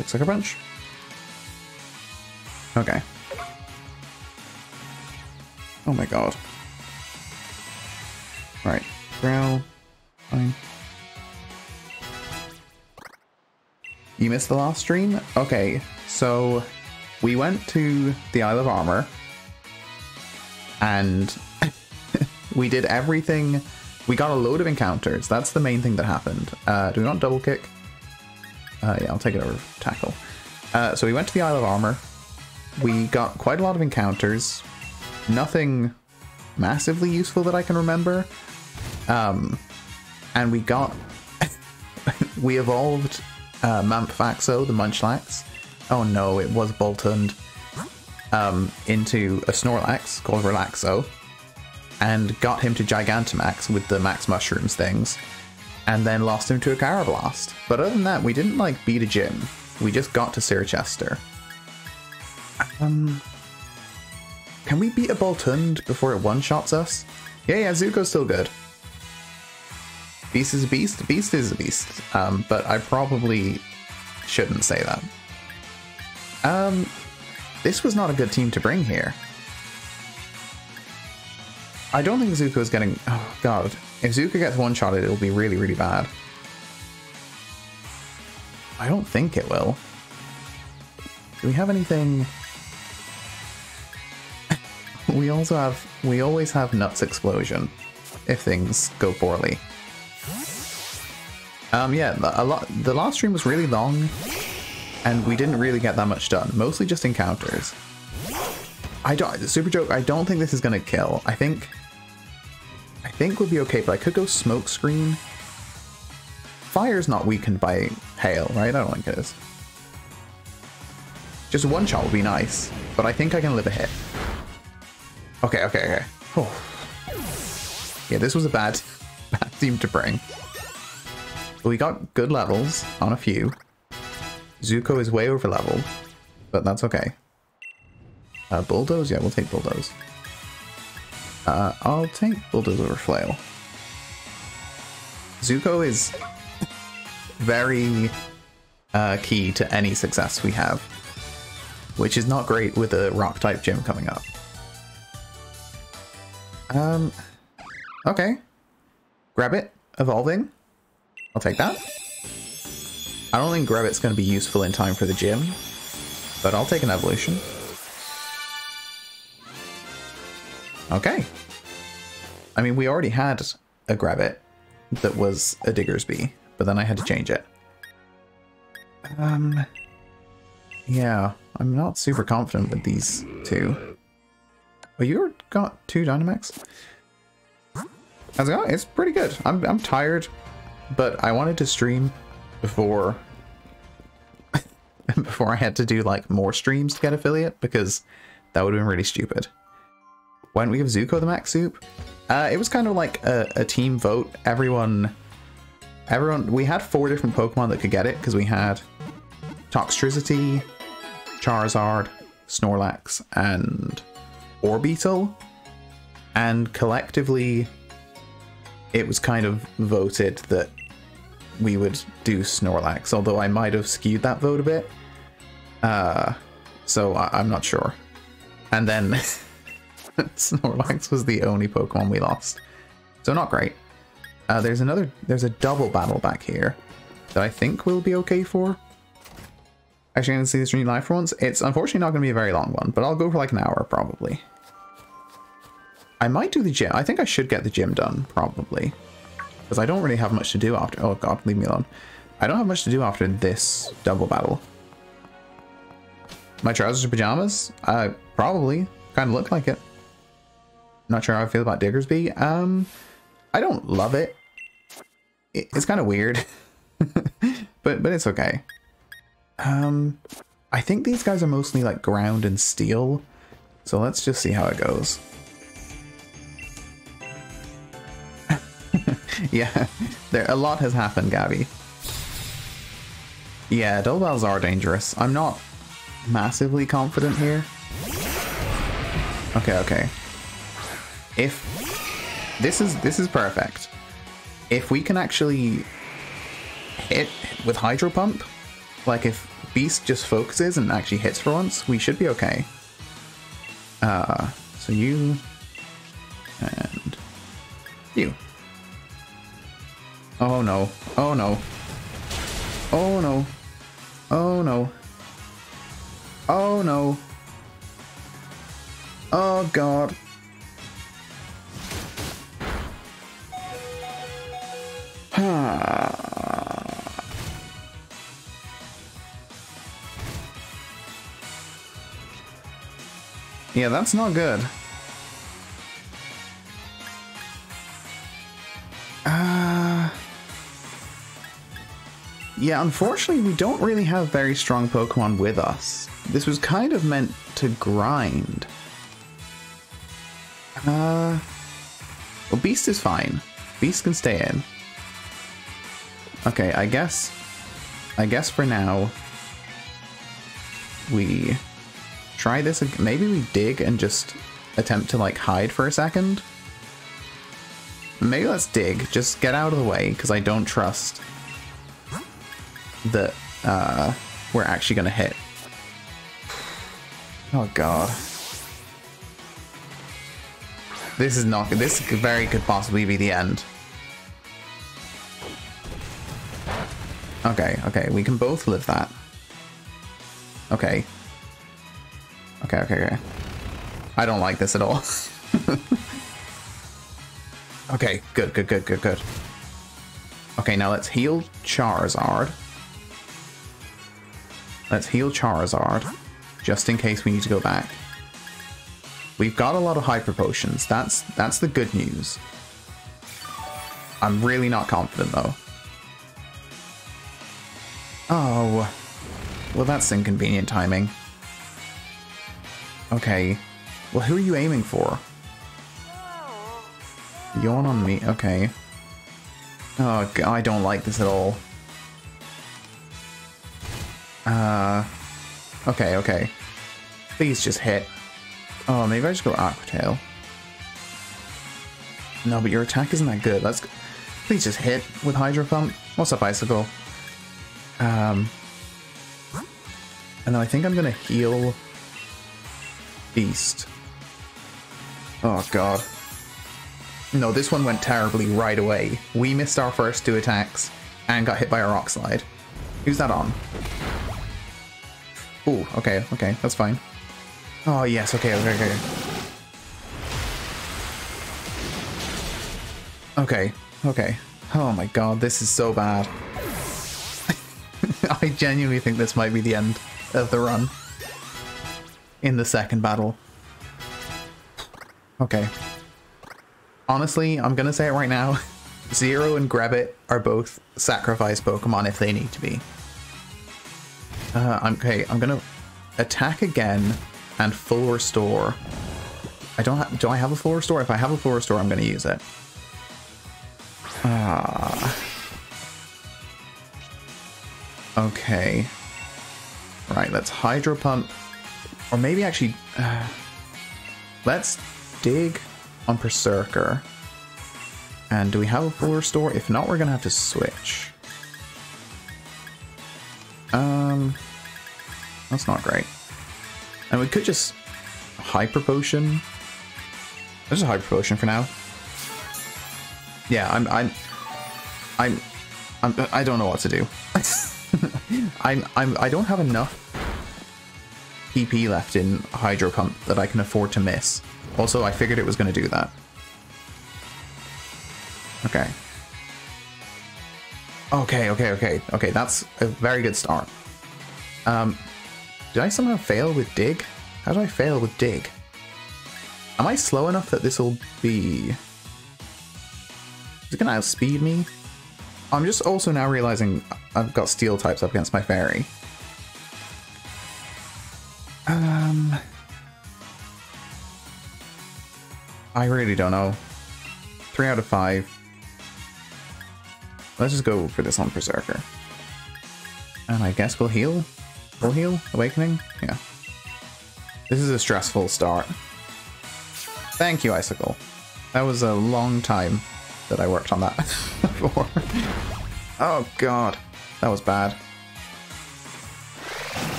Looks like a bunch. Okay. Oh my god. Right. Growl. Fine. You missed the last stream? Okay, so we went to the Isle of Armor and we did everything. We got a load of encounters. That's the main thing that happened. Uh, do we want double kick? Uh, yeah, I'll take it over tackle. Uh, so we went to the Isle of Armor. We got quite a lot of encounters. Nothing massively useful that I can remember. Um, and we got... we evolved uh, Mamphaxo, the Munchlax. Oh no, it was Boltund. Um, into a Snorlax called Relaxo. And got him to Gigantamax with the Max Mushrooms things. And then lost him to a Karrablast. But other than that, we didn't like beat a gym. We just got to Circhester. Um, can we beat a Boltund before it one-shots us? Yeah, yeah, Zuko's still good. Beast is a beast? Beast is a beast. Um, but I probably shouldn't say that. Um, this was not a good team to bring here. I don't think Zuko is getting... Oh, God. If Zuko gets one-shotted, it'll be really, really bad. I don't think it will. Do we have anything... we also have... We always have Nuts Explosion if things go poorly. Um, yeah, a lot. The last stream was really long, and we didn't really get that much done. Mostly just encounters. I don't. Super joke. I don't think this is gonna kill. I think. Think would be okay, but I could go smoke screen. Fire's not weakened by hail, right? I don't think it is. Just one shot would be nice, but I think I can live a hit. Okay, okay, okay. Oh. Yeah, this was a bad, bad team to bring. We got good levels on a few. Zuko is way over leveled, but that's okay. Uh, Bulldoze? Yeah, we'll take Bulldoze. Uh, I'll take Bulldoze over Flail. Zuko is very uh, key to any success we have, which is not great with a Rock-type gym coming up. Um, okay. Grab it, evolving. I'll take that. I don't think Grabbit's going to be useful in time for the gym, but I'll take an evolution. Okay. I mean, we already had a Grabbit that was a Diggersby, but then I had to change it. Um, yeah, I'm not super confident with these two. Oh, you got two Dynamax? How's it going? It's pretty good. I'm, I'm tired, but I wanted to stream before before I had to do like more streams to get affiliate because that would have been really stupid. Why don't we give Zuko the max soup? Uh, it was kind of like a, a, team vote. Everyone, everyone, we had four different Pokemon that could get it because we had Toxtricity, Charizard, Snorlax, and Orbeetle. And collectively, it was kind of voted that we would do Snorlax, although I might have skewed that vote a bit. Uh, so I- am not sure. And then Snorlax was the only Pokemon we lost. So not great. Uh, there's another, there's a double battle back here that I think we'll be okay for. Actually, I'm going to see this stream live for once. It's unfortunately not going to be a very long one, but I'll go for like an hour probably. I might do the gym. I think I should get the gym done, probably. Because I don't really have much to do after... Oh god, leave me alone. I don't have much to do after this double battle. My trousers and pajamas? Uh, probably. Kind of look like it. Not sure how I feel about Diggersby. Um, I don't love it. It's kind of weird. but, but it's okay. Um, I think these guys are mostly like ground and steel. So let's just see how it goes. yeah, there a lot has happened, Gabby. Yeah, battles are dangerous. I'm not massively confident here. Okay, okay. If this is this is perfect. If we can actually hit with Hydro Pump, like if Beast just focuses and actually hits for once, we should be okay. Uh, so you and you. Oh no. Oh no. Oh no. Oh no. Oh no. Oh god. Yeah, that's not good. Uh, yeah, unfortunately, we don't really have very strong Pokemon with us. This was kind of meant to grind. Uh, well, Beast is fine. Beast can stay in. Okay, I guess... I guess for now... We... Try this... Maybe we dig and just attempt to, like, hide for a second? Maybe let's dig. Just get out of the way, because I don't trust that uh, we're actually going to hit. Oh, God. This is not... This very could possibly be the end. Okay, okay, we can both live that. Okay. Okay, okay, okay. I don't like this at all. okay, good, good, good, good, good. Okay, now let's heal Charizard. Let's heal Charizard, just in case we need to go back. We've got a lot of Hyper Potions. That's, that's the good news. I'm really not confident, though. Oh. Well, that's inconvenient timing. Okay. Well, who are you aiming for? Yawn on me. Okay. Oh, I don't like this at all. Uh. Okay, okay. Please just hit. Oh, maybe I just go Aqua Tail. No, but your attack isn't that good. Let's. Please just hit with Hydro Pump. What's up, Icicle? Um, and then I think I'm gonna heal Beast. Oh god. No, this one went terribly right away. We missed our first two attacks and got hit by a rock slide. Who's that on? Ooh, okay, okay, that's fine. Oh yes, okay, okay, okay. Okay, okay. Oh my god, this is so bad. I genuinely think this might be the end of the run. In the second battle. Okay. Honestly, I'm gonna say it right now. Zero and Grabbit are both sacrifice Pokemon if they need to be. Uh, I'm, okay, I'm gonna attack again and full restore. I don't have, do I have a full restore? If I have a full restore, I'm gonna use it. Ah. Okay. Right, let's Hydro Pump. Or maybe actually... Uh, let's dig on Perrserker. And do we have a full restore? If not, we're going to have to switch. Um, That's not great. And we could just Hyper Potion. There's a Hyper Potion for now. Yeah, I'm... I'm... I'm... I'm I don't know what to do. I'm, I'm, I don't have enough PP left in Hydro Pump that I can afford to miss. Also, I figured it was going to do that. Okay. Okay, okay, okay, okay, that's a very good start. Um, did I somehow fail with Dig? How did I fail with Dig? Am I slow enough that this will be... Is it to outspeed me? I'm just also now realizing I've got steel types up against my fairy. Um, I really don't know. Three out of five. Let's just go for this on Perrserker. And I guess we'll heal? We'll heal? Awakening? Yeah. This is a stressful start. Thank you, Icicle. That was a long time that I worked on that before. oh god, that was bad.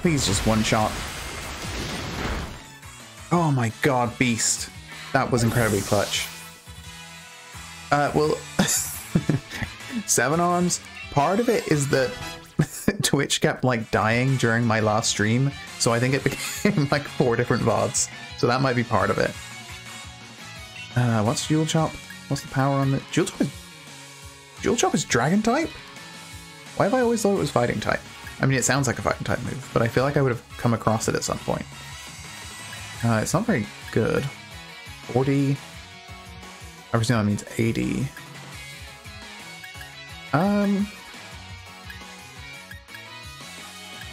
Please just one shot. Oh my god, Beast. That was incredibly clutch. Uh, well, Seven Arms, part of it is that Twitch kept like dying during my last stream, so I think it became like four different VODs. So that might be part of it. Uh, what's Dual Chop? What's the power on the Dual Chop? Is, Dual Chop is Dragon type? Why have I always thought it was fighting type? I mean, it sounds like a fighting type move, but I feel like I would have come across it at some point. Uh, it's not very good. 40. I presume that means 80. Um.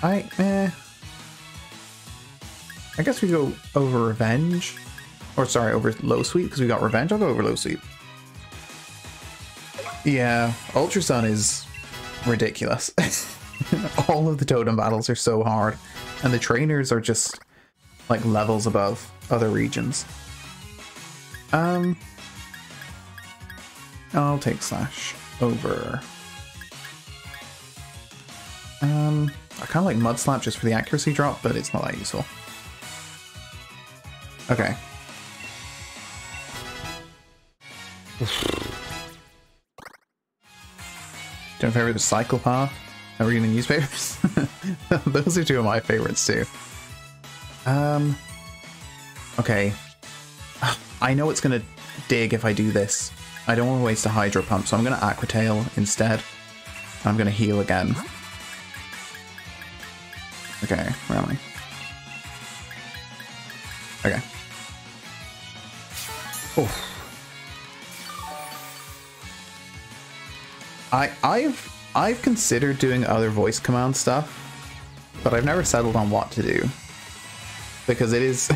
I, eh. I guess we go over Revenge. Or sorry, over Low Sweep, because we got Revenge. I'll go over Low Sweep. Yeah, Ultra Sun is ridiculous. All of the totem battles are so hard. And the trainers are just like levels above other regions. Um, I'll take Slash over. Um, I kind of like Mud Slap just for the accuracy drop, but it's not that useful. Okay. Don't favor the Cycle Path. Are we reading newspapers? Those are two of my favorites too. Um. Okay. I know it's gonna dig if I do this. I don't want to waste a Hydro Pump, so I'm gonna Aqua Tail instead. I'm gonna heal again. Okay, where am I? Okay. Oh. I I've I've considered doing other voice command stuff, but I've never settled on what to do. Because it is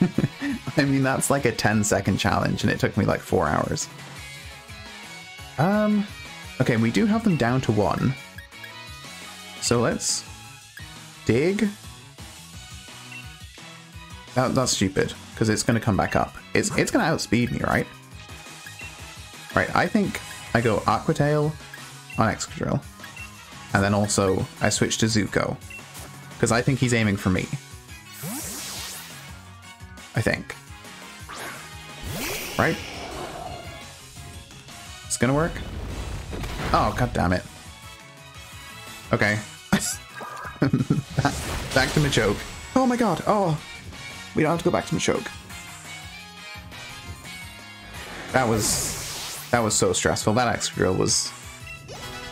I mean that's like a 10 second challenge and it took me like 4 hours. Um okay, we do have them down to 1. So let's dig. That, that's stupid because it's going to come back up. It's it's going to outspeed me, right? Right, I think I go Aqua Tail on Excadrill. And then also I switch to Zuko. Because I think he's aiming for me. I think. Right? It's gonna work? Oh, god damn it. Okay. back, to Machoke. Oh my god, oh. We don't have to go back to Machoke. That was... That was so stressful. That Excadrill was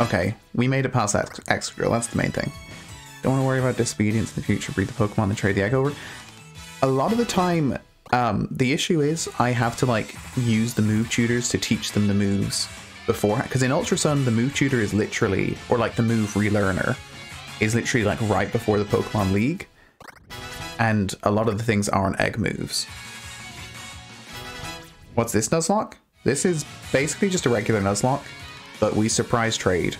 Okay, we made it past that Excadrill, that's the main thing. Don't want to worry about disobedience in the future, breed the Pokemon and trade the egg over. A lot of the time, um, the issue is I have to like use the move tutors to teach them the moves before, because in Ultra Sun, the move tutor is literally, or like the move relearner, is literally like right before the Pokemon League. And a lot of the things aren't egg moves. What's this Nuzlocke? This is basically just a regular Nuzlocke but we surprise trade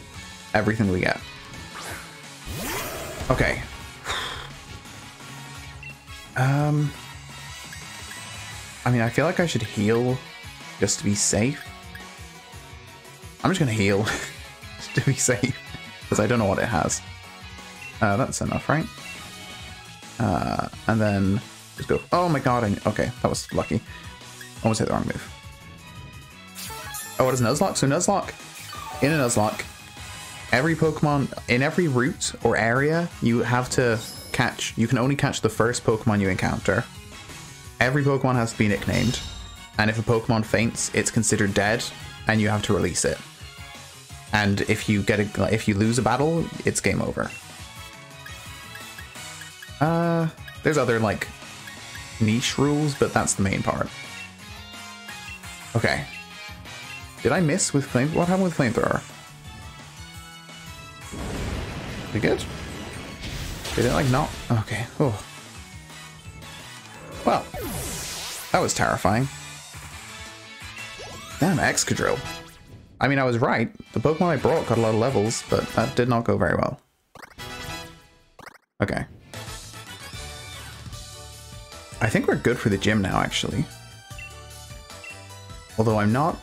everything we get. Okay. Um, I mean, I feel like I should heal just to be safe. I'm just gonna heal to be safe because I don't know what it has. Uh, that's enough, right? Uh, and then just go. Oh my god! I, okay, that was lucky. Almost hit the wrong move. Oh, what is Nuzlocke? So Nuzlocke in a Nuzlocke, every Pokemon, in every route or area, you have to catch, you can only catch the first Pokemon you encounter. Every Pokemon has to be nicknamed, and if a Pokemon faints, it's considered dead, and you have to release it. And if you get a, if you lose a battle, it's game over. Uh, there's other like niche rules, but that's the main part. Okay, did I miss with flame? What happened with flamethrower? We good? Did it like not? Okay. Oh. Well, that was terrifying. Damn, Excadrill. I mean, I was right. The Pokemon I brought got a lot of levels, but that did not go very well. Okay. I think we're good for the gym now, actually. Although I'm not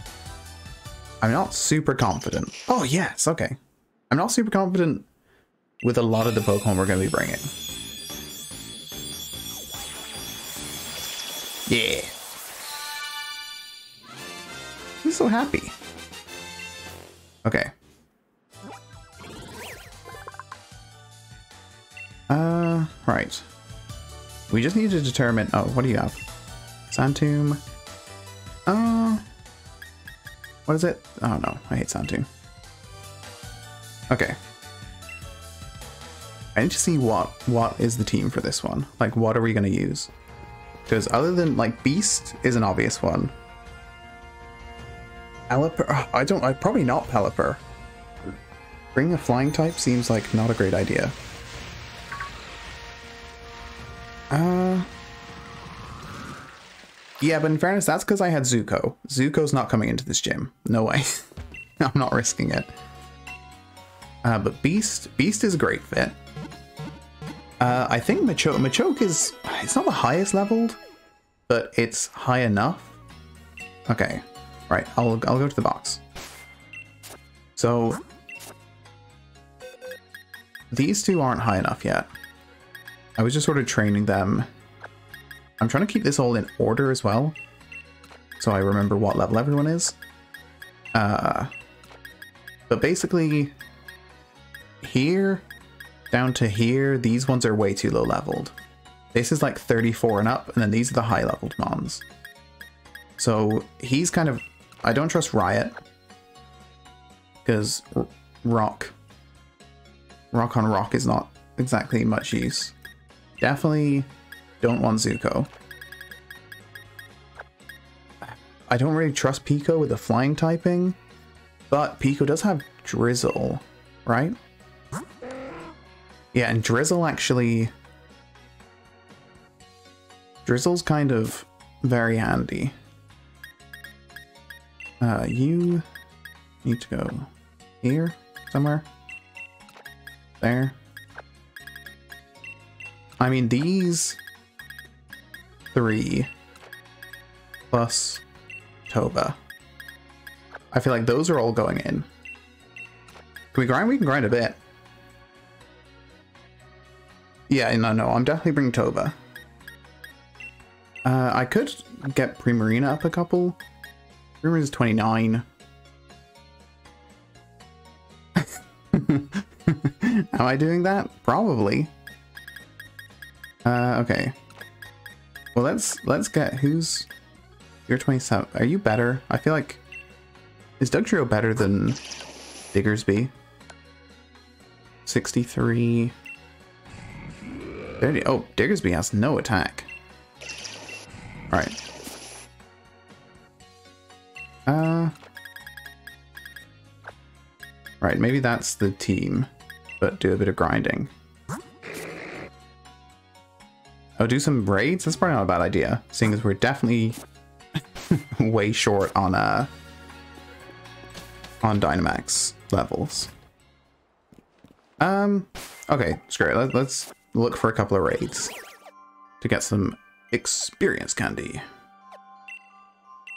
I'm not super confident. Oh, yes, okay. I'm not super confident with a lot of the Pokemon we're going to be bringing. Yeah. He's so happy. Okay. Uh, right. We just need to determine... Oh, what do you have? Sand Tomb. Uh, what is it? Oh no, I hate Sand Tomb. Okay. I need to see what what is the team for this one. Like, what are we to use? Because other than, like, Beast is an obvious one. Pelipper? Oh, I don't... I Probably not Pelipper. Bring a flying type seems like not a great idea. Uh... Yeah, but in fairness, that's because I had Zuko. Zuko's not coming into this gym. No way. I'm not risking it. Uh, but Beast... Beast is a great fit. Uh, I think Machoke, Machoke is, it's not the highest leveled, but it's high enough. Okay, right, I'll, I'll go to the box. So, these two aren't high enough yet. I was just sort of training them. I'm trying to keep this all in order as well, so I remember what level everyone is. Uh, but basically, here down to here, these ones are way too low leveled. This is like 34 and up, and then these are the high leveled mons. So he's kind of... I don't trust Riot. Because Rock... Rock on Rock is not exactly much use. Definitely don't want Zuko. I don't really trust Pico with the flying typing, but Pico does have Drizzle, right? Yeah, and Drizzle actually... Drizzle's kind of very handy. Uh, you need to go here somewhere. There. I mean, these three plus Toba. I feel like those are all going in. Can we grind? We can grind a bit. Yeah, no, no, I'm definitely bringing Toba. Uh, I could get Primarina up a couple. Primarina's 29. Am I doing that? Probably. Uh, okay. Well, let's let's get who's you're 27. Are you better? I feel like is Dugtrio better than Diggersby? 63. 30. Oh, Diggersby has no attack. Alright. Uh. Right, maybe that's the team, but do a bit of grinding. Oh, do some raids? That's probably not a bad idea, seeing as we're definitely way short on uh on Dynamax levels. Um, okay, screw it. Let, let's look for a couple of raids to get some experience candy.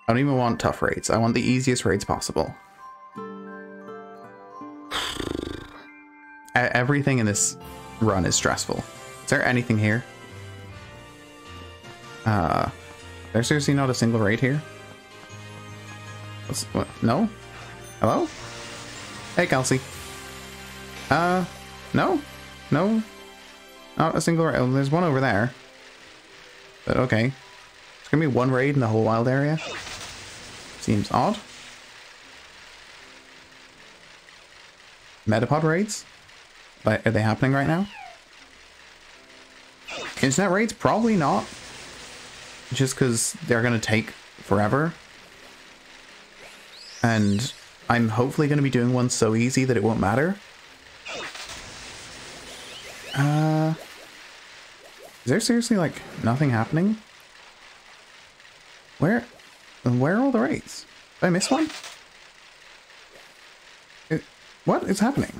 I don't even want tough raids. I want the easiest raids possible. Everything in this run is stressful. Is there anything here? Uh, there's seriously not a single raid here? What's, what? No? Hello? Hey, Kelsey. Uh, no? No? Not a single raid. Oh, there's one over there. But okay. There's gonna be one raid in the whole wild area. Seems odd. Metapod raids? Are they happening right now? Internet raids? Probably not. Just because they're gonna take forever. And I'm hopefully gonna be doing one so easy that it won't matter. Uh... Is there seriously, like, nothing happening? Where... Where are all the raids? Did I miss one? It, what is happening?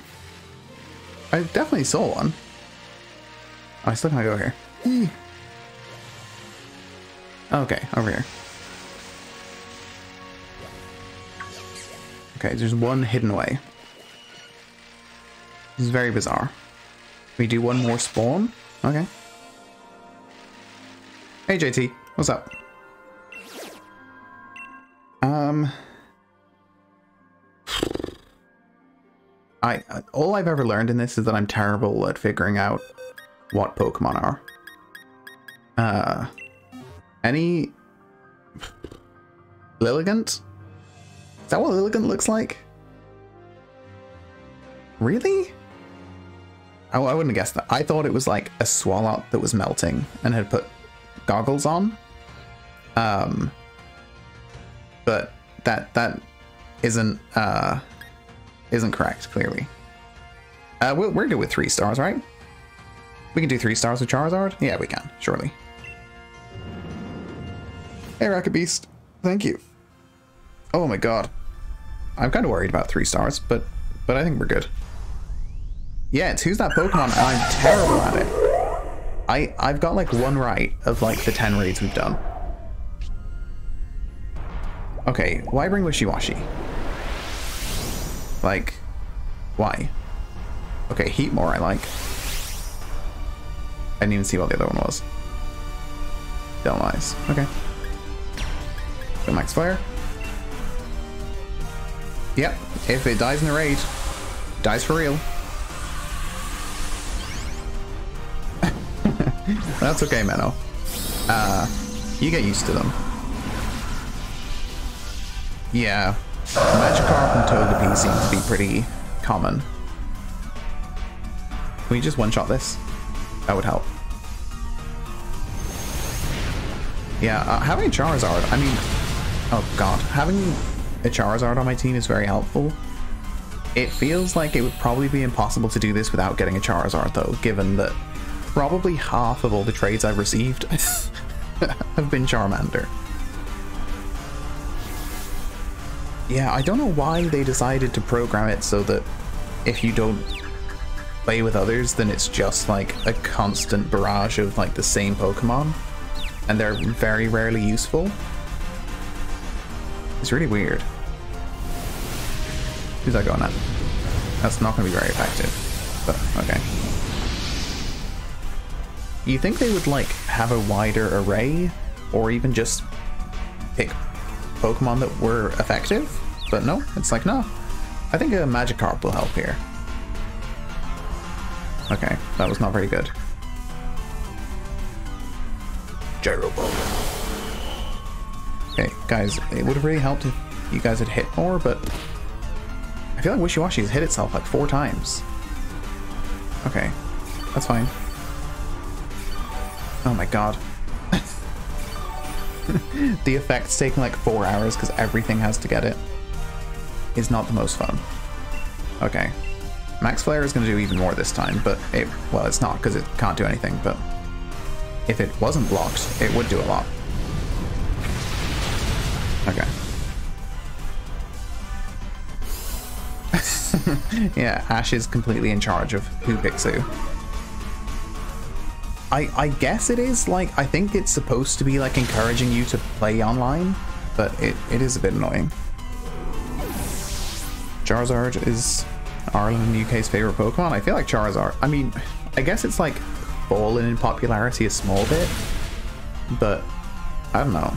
I definitely saw one. Oh, I still can't go here. Eee. Okay, over here. Okay, there's one hidden away. This is very bizarre. We do one more spawn? Okay. Hey JT, what's up? Um, I all I've ever learned in this is that I'm terrible at figuring out what Pokemon are. Uh, any Lilligant? Is that what Lilligant looks like? Really? I, I wouldn't have guessed that. I thought it was like a Swalot that was melting and had put goggles on. Um, but that that isn't uh isn't correct clearly. Uh, we're, we're good with three stars, right? We can do three stars with Charizard? Yeah, we can, surely. Hey, Rocket Beast. Thank you. Oh my god. I'm kind of worried about three stars, but but I think we're good. Yeah, it's who's that Pokemon, I'm terrible at it. I, I've got like one right of like the 10 raids we've done. Okay, why bring Wishiwashi? Like, why? Okay, Heatmor I like. I didn't even see what the other one was. Dhelmise. Okay. Go Max Fire. Yep, if it dies in the raid, dies for real. That's okay, Menno. Uh, you get used to them. Yeah, Magikarp and Togepi seem to be pretty common. Can we just one-shot this? That would help. Yeah, uh, having Charizard, I mean... Oh god, having a Charizard on my team is very helpful. It feels like it would probably be impossible to do this without getting a Charizard though, given that probably half of all the trades I've received have been Charmander. Yeah, I don't know why they decided to program it so that if you don't play with others, then it's just like a constant barrage of like the same Pokemon. And they're very rarely useful. It's really weird. Who's that going at? That's not going to be very effective. But, okay. You think they would like have a wider array? Or even just pick Pokemon that were effective, but no, it's like, no. I think a Magikarp will help here. Okay, that was not very good. Gyro Ball. Guys, it would have really helped if you guys had hit more, but I feel like Wishiwashi has hit itself like four times. Okay, that's fine. Oh my god. the effect's taking like four hours because everything has to get it. Is not the most fun. Okay. Max Flare is going to do even more this time, but it, well, it's not because it can't do anything, but if it wasn't blocked, it would do a lot. yeah, Ash is completely in charge of who picks who. I, I guess it is, like, I think it's supposed to be, like, encouraging you to play online, but it, it is a bit annoying. Charizard is Ireland and UK's favorite Pokemon. I feel like Charizard, I mean, I guess it's, like, fallen in popularity a small bit, but I don't know.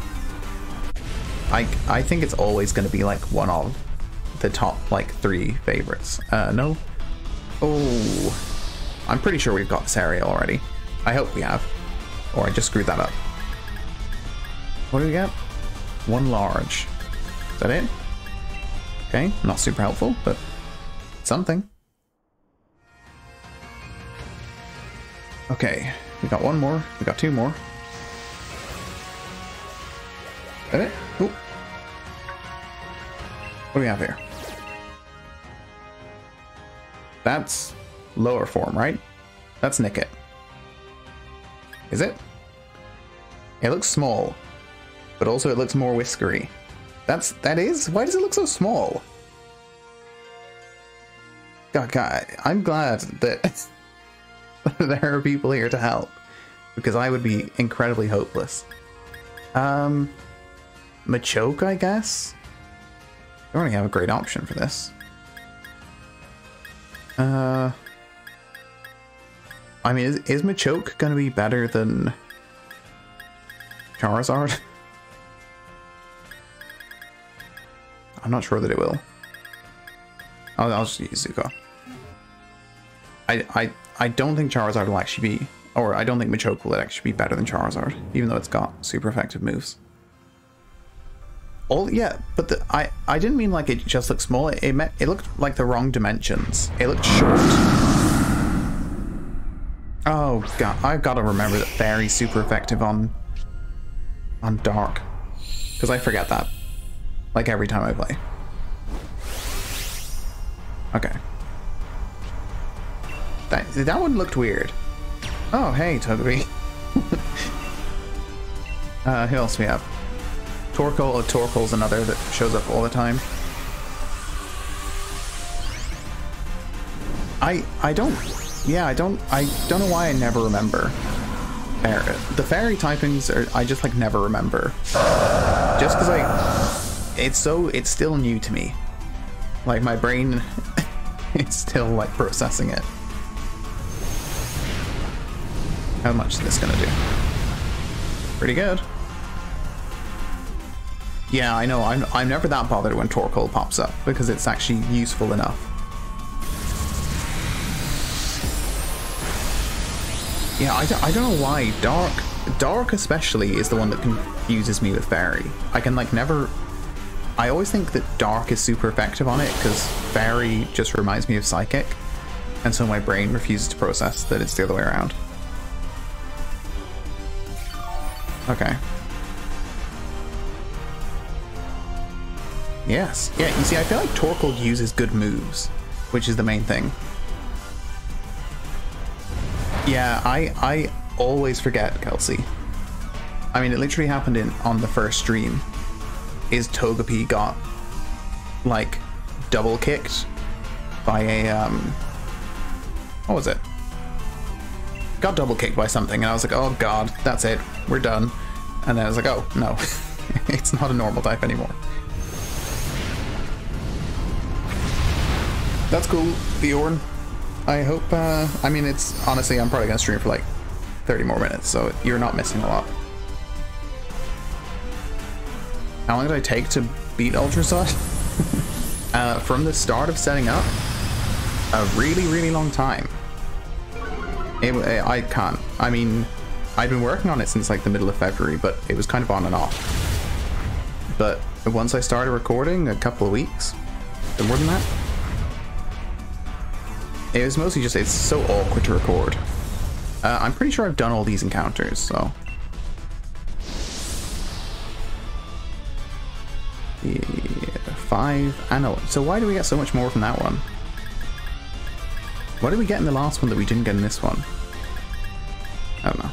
I, I think it's always going to be, like, one of the top, like, three favorites. Uh, no? Oh, I'm pretty sure we've got this area already. I hope we have. Or I just screwed that up. What do we get? One large. Is that it? Okay, not super helpful, but something. Okay, we got one more. We got two more. Is that it? What do we have here? That's lower form, right? That's Nickit. Is it? It looks small, but also it looks more whiskery. That's that is. Why does it look so small? God, God I'm glad that there are people here to help because I would be incredibly hopeless. Um, Machoke, I guess. I don't really have a great option for this. Uh. I mean, is, is Machoke going to be better than Charizard? I'm not sure that it will. I'll, I'll just use Zuko. I, I, I don't think Charizard will actually be, or I don't think Machoke will actually be better than Charizard, even though it's got super effective moves. All yeah, but the, I I didn't mean like it just looked small. It it, it looked like the wrong dimensions. It looked short. Oh god, I've got to remember that Fairy's super effective on on Dark, because I forget that like every time I play. Okay. That that one looked weird. Oh hey Togepi. uh, who else we have? Torkoal, oh, Torkoal's another that shows up all the time. I I don't yeah, I don't I don't know why I never remember. The fairy typings are I just like never remember. Just cuz like it's so it's still new to me. Like my brain it's still like processing it. How much is this gonna do? Pretty good. Yeah, I know. I'm, I'm never that bothered when Torkoal pops up because it's actually useful enough. Yeah, I don't, I don't know why. Dark, Dark especially is the one that confuses me with Fairy. I can like never... I always think that Dark is super effective on it because Fairy just reminds me of Psychic. And so my brain refuses to process that it's the other way around. Okay. Yes. Yeah, you see, I feel like Torkoal uses good moves, which is the main thing. Yeah, I I always forget, Kelsey. I mean, it literally happened in on the first stream. Is Togepi got, like, double kicked by a, um... What was it? Got double kicked by something, and I was like, oh god, that's it, we're done. And then I was like, oh, no. it's not a normal type anymore. That's cool, Bjorn. I hope, uh, I mean, it's, honestly, I'm probably gonna stream for like 30 more minutes, so you're not missing a lot. How long did I take to beat Ultra Sun? uh, from the start of setting up, a really, really long time. It, I can't. I mean, I've been working on it since like the middle of February, but it was kind of on and off. But once I started recording, a couple of weeks, more than that, it was mostly just, it's so awkward to record. Uh, I'm pretty sure I've done all these encounters, so. Yeah, five and oh, so why do we get so much more from that one? What did we get in the last one that we didn't get in this one? I don't know.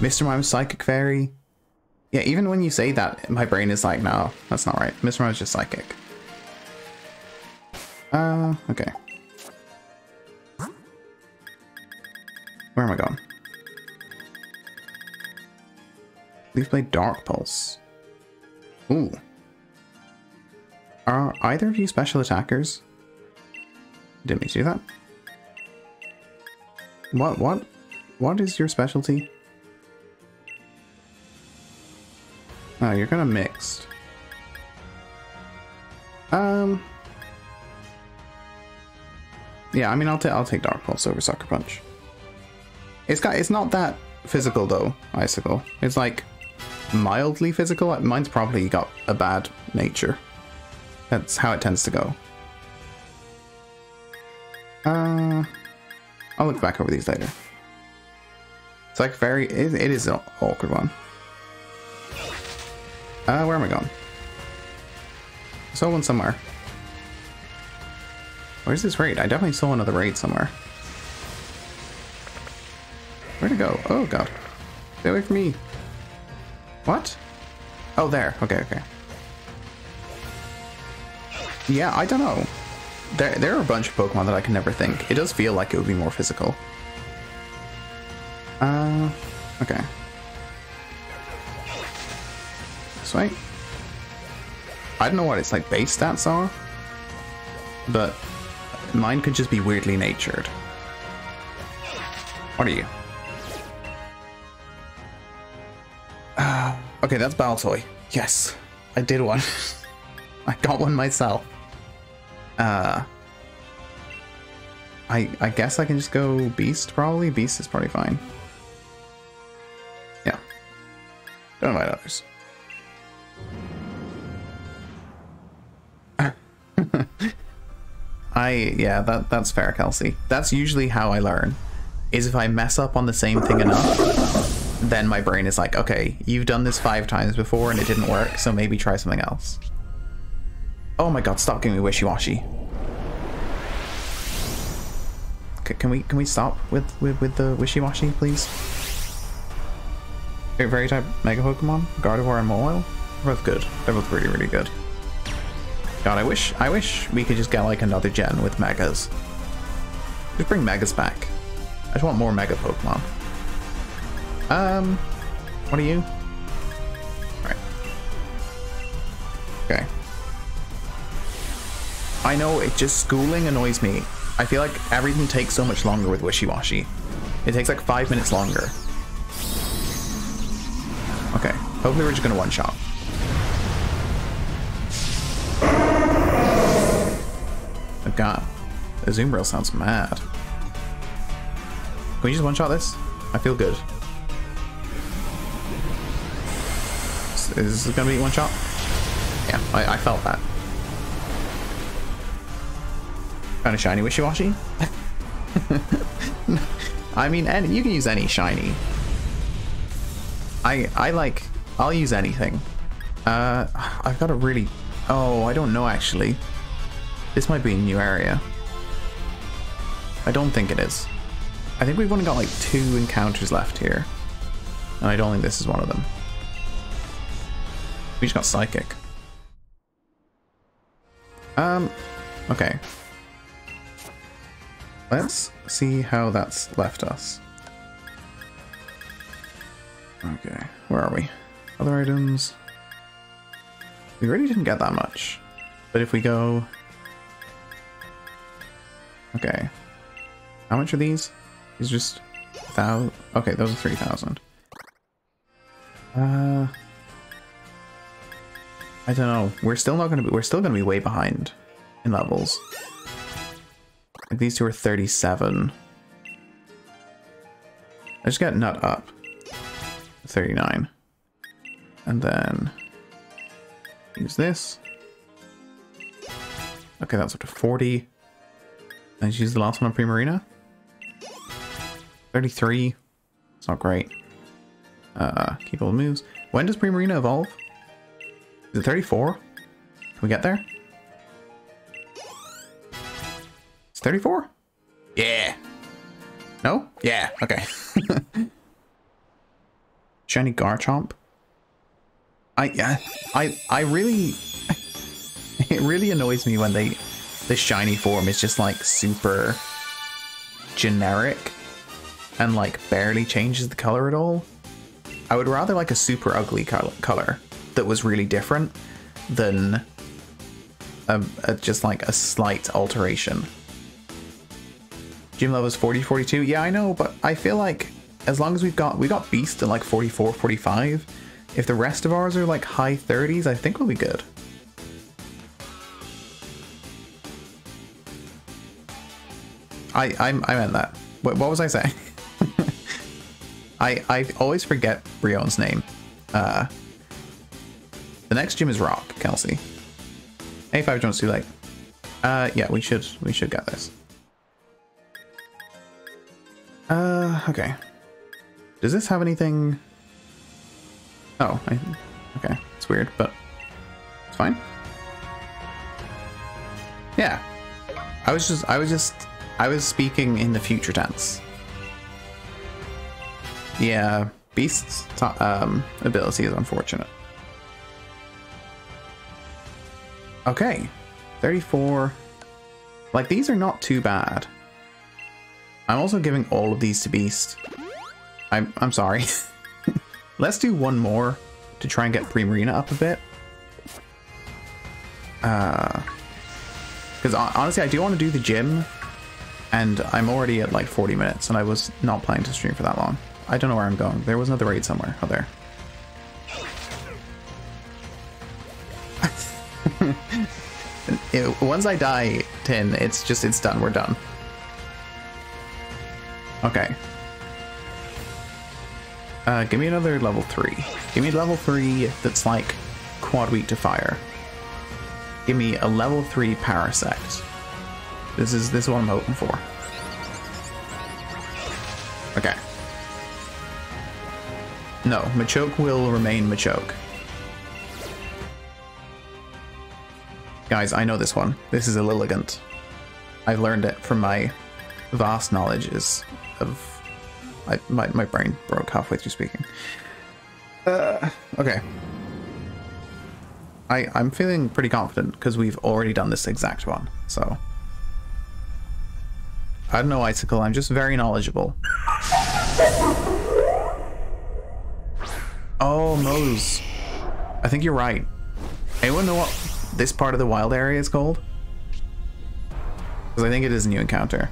Mr. Mime's Psychic Fairy? Yeah, even when you say that, my brain is like, no, that's not right. Mr. Mime's just psychic. Uh, okay. Where am I going? Please play Dark Pulse. Ooh. Are either of you special attackers? Didn't mean to do that. What, what, what is your specialty? Oh, you're kind of mixed. Um, yeah, I mean, I'll, I'll take Dark Pulse over Sucker Punch. It's got it's not that physical though, Icicle. It's like mildly physical. Mine's probably got a bad nature. That's how it tends to go. Uh, I'll look back over these later. It's like very, it, it is an awkward one. Uh, where am I going? Saw one somewhere. Where's this raid? I definitely saw another raid somewhere. Where'd it go? Oh god. Stay away from me. What? Oh, there. Okay, okay. Yeah, I don't know. There, there are a bunch of Pokemon that I can never think. It does feel like it would be more physical. Uh, okay. This way. I don't know what its like base stats are, but Mine could just be weirdly natured. What are you? Uh, okay, that's Baltoy. Yes, I did one. I got one myself. Uh, I I guess I can just go Beast, probably. Beast is probably fine. Yeah. Don't invite others. I yeah, that that's fair, Kelsey. That's usually how I learn. Is if I mess up on the same thing enough, then my brain is like, okay, you've done this five times before and it didn't work, so maybe try something else. Oh my god, stop giving me Wishiwashi. Can we can we stop with with, with the Wishiwashi, please? Very type Mega Pokemon, Gardevoir and Mawile. They're both good. They're both really really good. God, I wish I wish we could just get like another gen with Megas. Just bring Megas back. I just want more Mega Pokemon. Um, what are you? Right. Okay. I know it just schooling annoys me. I feel like everything takes so much longer with Wishiwashi. It takes like five minutes longer. Okay, hopefully we're just gonna one-shot. Oh god. The Azumarill sounds mad. Can we just one-shot this? I feel good. Is this gonna be one shot? Yeah, I, I felt that. Kind of shiny Wishiwashi? I mean, any, you can use any shiny. I I like, I'll use anything. Uh, I've got a really, oh, I don't know actually. This might be a new area. I don't think it is. I think we've only got like two encounters left here. And I don't think this is one of them. We just got Psychic. Um, okay. Let's see how that's left us. Okay, where are we? Other items. We really didn't get that much. But if we go Okay. How much are these? These just thousand. Okay, those are three thousand. Uh, I don't know. We're still not gonna be. We're still gonna be way behind in levels. Like these two are thirty-seven. I just got nut up. Thirty-nine, and then use this. Okay, that's up to forty. Let's the last one on Primarina. 33. It's not great. Uh, keep all the moves. When does Primarina evolve? Is it 34? Can we get there? It's 34? Yeah. No? Yeah, okay. Shiny Garchomp. I, I, I really, it really annoys me when they the shiny form is just like super generic and like barely changes the color at all. I would rather like a super ugly color that was really different than a, a, just like a slight alteration. Gym level is 40, 42. Yeah, I know, but I feel like as long as we've got, we got Beast at like 44, 45. If the rest of ours are like high 30s, I think we'll be good. I, I, I meant that. What, what was I saying? I, I always forget Brionne's name. Uh, the next gym is Rock, Kelsey. A5 jumps too late. Uh, yeah, we should, we should get this. Uh, okay. Does this have anything? Oh, I, okay. It's weird, but it's fine. Yeah. I was just, I was just I was speaking in the future tense. Yeah, Beast's um, ability is unfortunate. Okay, 34. Like, these are not too bad. I'm also giving all of these to Beast. I'm, I'm sorry. Let's do one more to try and get Primarina up a bit. Uh, Because honestly, I do want to do the gym and I'm already at like 40 minutes, and I was not planning to stream for that long. I don't know where I'm going. There was another raid somewhere. Oh, there. It- once I die, Tin, it's just, it's done. We're done. Okay. Uh, give me another level 3. Give me level 3 that's like quad weak to fire. Give me a level 3 Parasect. This is this is what I'm hoping for. Okay. No, Machoke will remain Machoke. Guys, I know this one. This is a Lilligant. I've learned it from my vast knowledges of... I, my, my brain broke halfway through speaking. Uh, okay. I, I'm feeling pretty confident because we've already done this exact one, so... I don't know Icicle, I'm just very knowledgeable. Oh, Mose. I think you're right. Anyone know what this part of the wild area is called? Because I think it is a new encounter.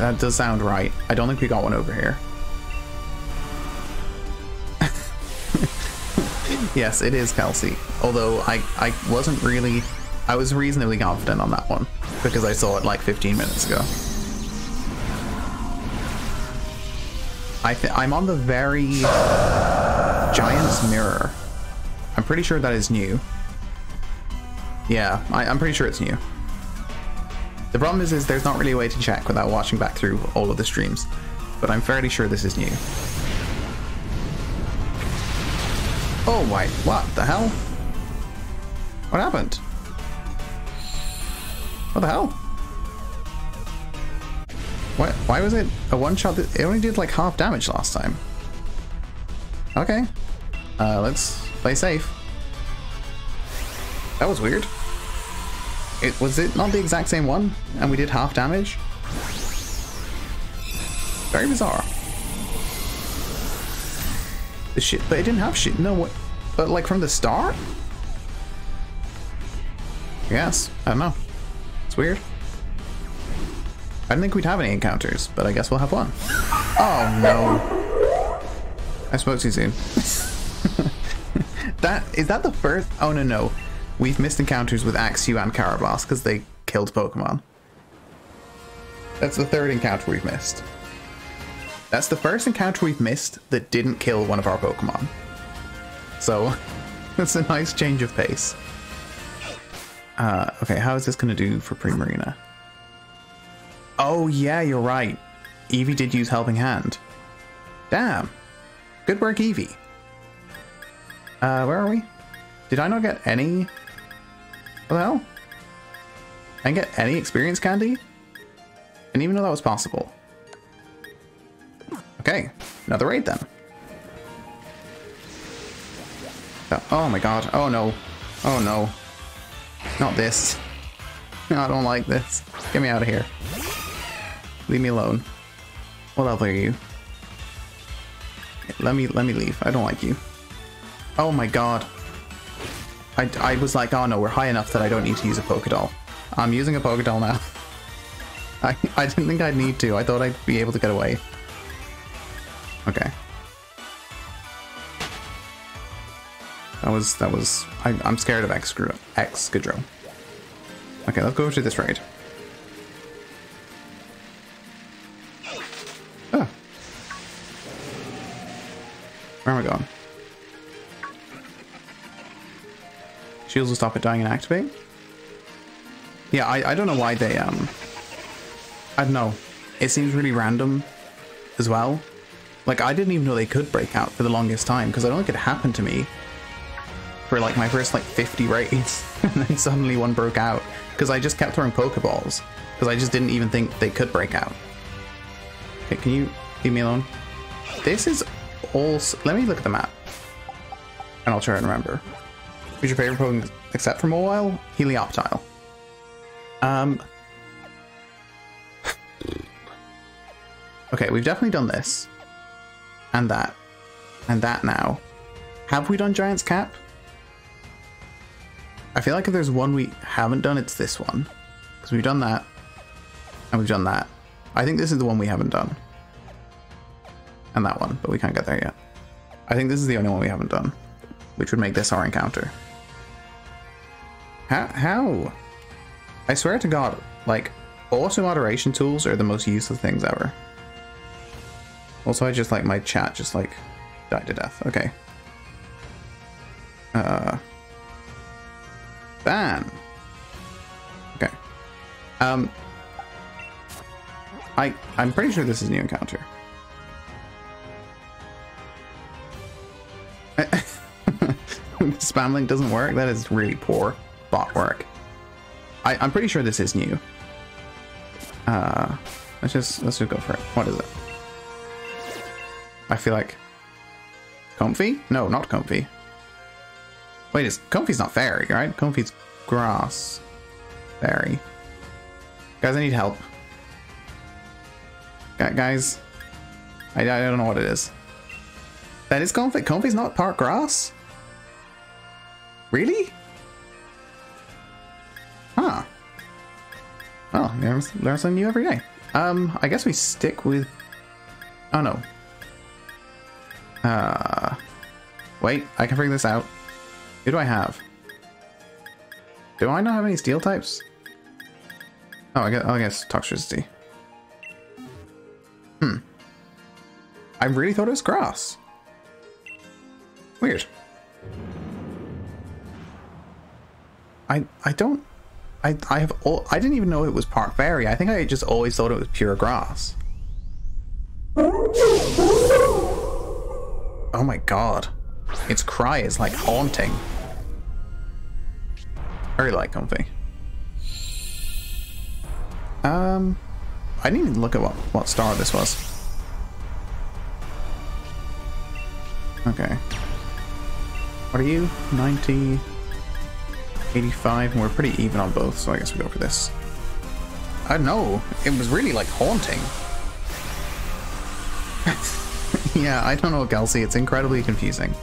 That does sound right. I don't think we got one over here. yes, it is Kelsey. Although I, I wasn't really... I was reasonably confident on that one. Because I saw it like 15 minutes ago. I I'm on the very Giant's Mirror. I'm pretty sure that is new. Yeah, I, I'm pretty sure it's new. The problem is, is there's not really a way to check without watching back through all of the streams, but I'm fairly sure this is new. Oh wait, what the hell? What happened? What the hell? Why, why was it a one shot? That, it only did like half damage last time. Okay. Uh, let's play safe. That was weird. It was it not the exact same one, and we did half damage. Very bizarre. The shit, but it didn't have shit. No, what? But like from the start. Yes, I don't know. It's weird. I didn't think we'd have any encounters, but I guess we'll have one. Oh no. I spoke too soon. that is that the first oh no no. We've missed encounters with Axew and Karrablast because they killed Pokemon. That's the third encounter we've missed. That's the first encounter we've missed that didn't kill one of our Pokemon. So, it's a nice change of pace. Uh, okay, how is this going to do for Primarina? Oh yeah, you're right. Eevee did use Helping Hand. Damn. Good work, Eevee. Uh, where are we? Did I not get any... Hell? I didn't get any experience candy? Didn't even know that was possible. Okay, another raid then. Oh, oh my god, oh no. Oh no. Not this. No, I don't like this. Get me out of here. Leave me alone. What level are you? Let me let me leave. I don't like you. Oh my god. I, I was like, oh no, we're high enough that I don't need to use a Pokédoll. I'm using a Pokédoll now. I, I didn't think I'd need to. I thought I'd be able to get away. Okay. That was, that was, I, I'm scared of Excadrill. Excadrill. Okay, let's go to this raid. Oh. Where am I going? Shields will stop it dying and activate? Yeah, I, I don't know why they, um... I don't know. It seems really random as well. Like, I didn't even know they could break out for the longest time, because I don't think it happened to me for, like, my first, like, 50 raids, and then suddenly one broke out, because I just kept throwing Pokeballs, because I just didn't even think they could break out. Okay, can you leave me alone? This is also... Let me look at the map, and I'll try and remember. Who's your favorite Pokemon except for Mobile? Helioptile. Um... Okay, we've definitely done this. And that. And that now. Have we done Giant's Cap? I feel like if there's one we haven't done, it's this one. Because we've done that. And we've done that. I think this is the one we haven't done. And that one, but we can't get there yet. I think this is the only one we haven't done. which would make this our encounter. How? How? I swear to God, like, auto moderation tools are the most useless things ever. Also, I just like my chat just like died to death. Okay. Uh. Ban. Okay. Um. I I'm pretty sure this is new encounter. Spam link doesn't work. That is really poor bot work. I, I'm pretty sure this is new. Uh, let's just let's just go for it. What is it? I feel like Comfey? No, not Comfey. Wait, is Comfey's not fairy, right? Comfey's grass. Fairy. Guys, I need help. Guys, I, I don't know what it is. That is Comfey. Comfey's not part grass? Really? Huh. Well, learn, learn something new every day. Um, I guess we stick with... Oh, no. Uh, wait, I can figure this out. Who do I have? Do I not have any steel types? Oh, I guess, oh, I guess Toxtricity. Hmm. I really thought it was grass. Weird. I I don't I I have all I didn't even know it was Park fairy. I think I just always thought it was pure grass. Oh my god. Its cry is like haunting. Very like Comfey. Um I didn't even look at what, what star this was. Okay. What are you? 90 85, and we're pretty even on both, so I guess we go for this. I know. It was really like haunting. yeah, I don't know, Kelsey. It's incredibly confusing.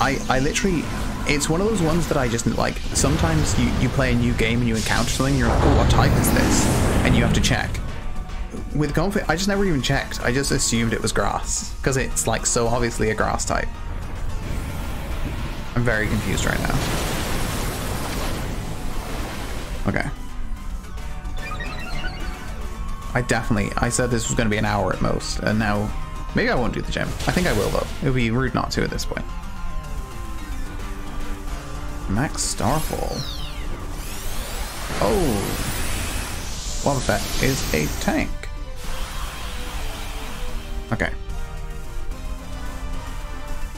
I I literally it's one of those ones that I just like sometimes you, you play a new game and you encounter something you're like, oh what type is this? And you have to check. With Comfey, I just never even checked. I just assumed it was grass. Because it's like so obviously a grass type. I'm very confused right now. I definitely, I said this was going to be an hour at most, and now maybe I won't do the gym. I think I will though. It would be rude not to at this point. Max Starfall. Oh. Wobbuffet is a tank. Okay.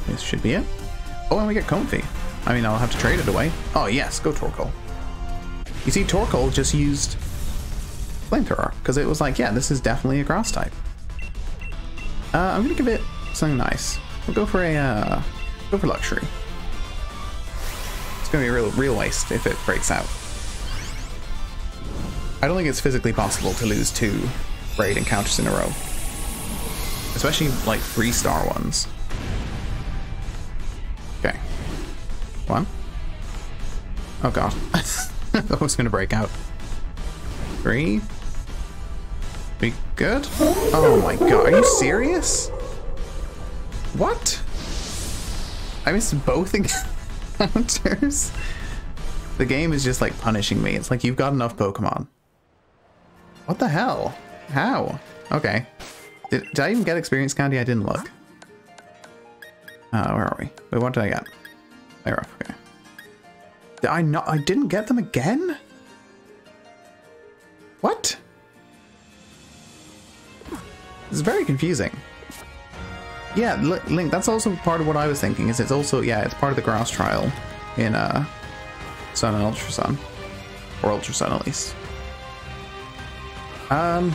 This should be it. Oh, and we get Comfey. I mean, I'll have to trade it away. Oh, yes, go Torkoal. You see, Torkoal just used Flamethrower, because it was like, yeah, this is definitely a grass type. Uh, I'm to give it something nice. We'll go for a, uh, go for Luxury. It's to be a real, real waste if it breaks out. I don't think it's physically possible to lose two raid encounters in a row. Especially, like, three-star ones. Okay, one. Oh god. I was to break out. Three. Be good? Oh my god, are you serious? What? I missed both encounters? The game is just like punishing me. It's like you've got enough Pokemon. What the hell? How? Okay. Did, did I even get experience candy? I didn't look. Uh, where are we? Wait, what did I get? They're off, okay. Did I not? I didn't get them again? What? It's very confusing. Yeah, Link, that's also part of what I was thinking, is it's also, yeah, it's part of the grass trial in uh, Sun and Ultra Sun. Or Ultra Sun, at least. Um,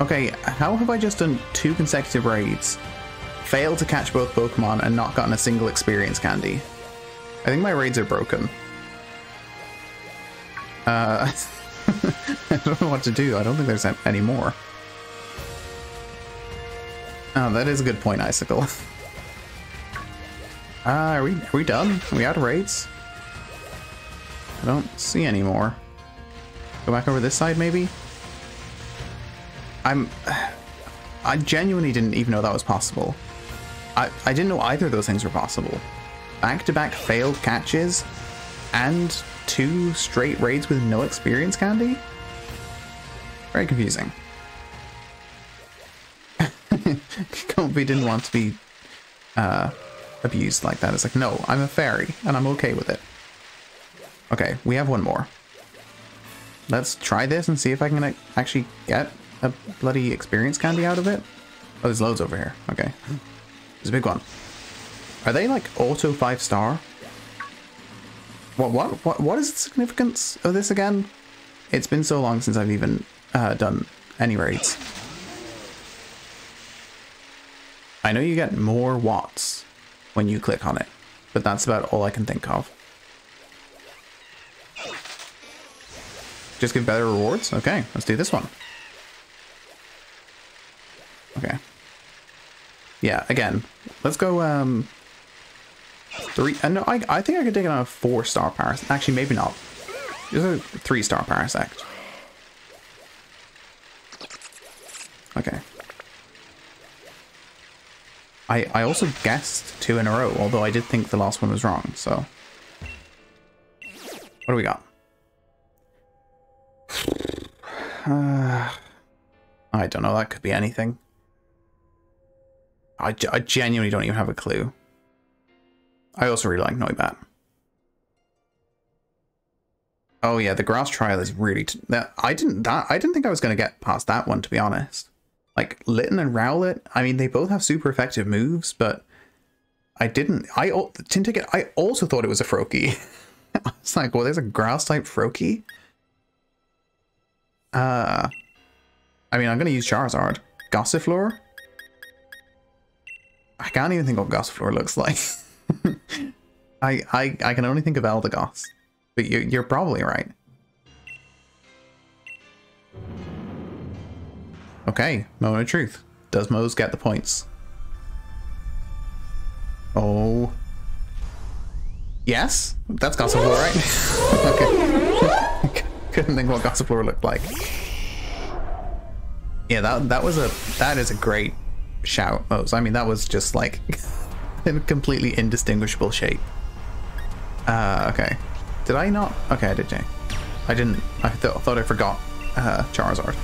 okay, how have I just done two consecutive raids, failed to catch both Pokemon, and not gotten a single experience candy? I think my raids are broken. Uh, I don't know what to do. I don't think there's any more. Oh, that is a good point, Icicle. uh, are we, are we done? Are we out of raids? I don't see any more. Go back over this side, maybe? I'm... I genuinely didn't even know that was possible. I, I didn't know either of those things were possible. Back-to-back -back failed catches and two straight raids with no experience candy? Very confusing. Comfey didn't want to be uh, abused like that. It's like, no, I'm a fairy, and I'm okay with it. Okay, we have one more. Let's try this and see if I can actually get a bloody experience candy out of it. Oh, there's loads over here. Okay. There's a big one. Are they like auto five star? What, what, what, what is the significance of this again? It's been so long since I've even uh, done any raids. I know you get more watts when you click on it, but that's about all I can think of. Just give better rewards? Okay, let's do this one. Okay. Yeah, again, let's go, um, three, uh, no, I, I think I could take it on a four star Parasect. Actually, maybe not. Just a three star Parasect. Okay. I, I also guessed two in a row, although I did think the last one was wrong, so. What do we got? Uh, I don't know, that could be anything. I, I genuinely don't even have a clue. I also really like Noibat. Oh yeah, the grass trial is really that I didn't that I didn't think I was gonna get past that one to be honest. Like Litten and Rowlet, I mean they both have super effective moves, but I didn't. I Tinticket. I also thought it was a Froakie. I was like, well, there's a grass type Froakie. Uh, I mean, I'm gonna use Charizard. Gossifleur. I can't even think what Gossifleur looks like. I, I I can only think of Eldegoss, but you, you're probably right. Okay, moment of truth. Does Mose get the points? Oh. Yes? That's Gossip Gossifleur, right? okay. Couldn't think what Gossip Gossifleur looked like. Yeah, that that was a that is a great shout, Mose. I mean, that was just like in completely indistinguishable shape. Uh, okay. Did I not? Okay, I did, Jay. I didn't. I th thought I forgot uh, Charizard.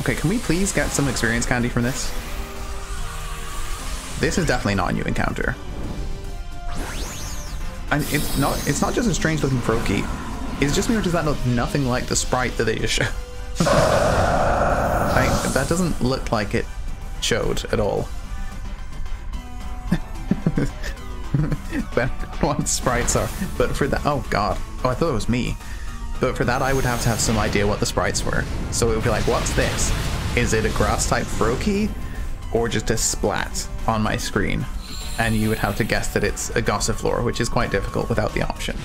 Okay, can we please get some experience candy from this? This is definitely not a new encounter. And it's not it's not just a strange looking Froakie. It's just me does that look nothing like the sprite that they just showed. That doesn't look like it showed at all. what sprites are. But for that, oh god. Oh, I thought it was me. But for that, I would have to have some idea what the sprites were. So it would be like, what's this? Is it a grass type Froakie? Or just a splat on my screen? And you would have to guess that it's a Gossifleur, which is quite difficult without the option.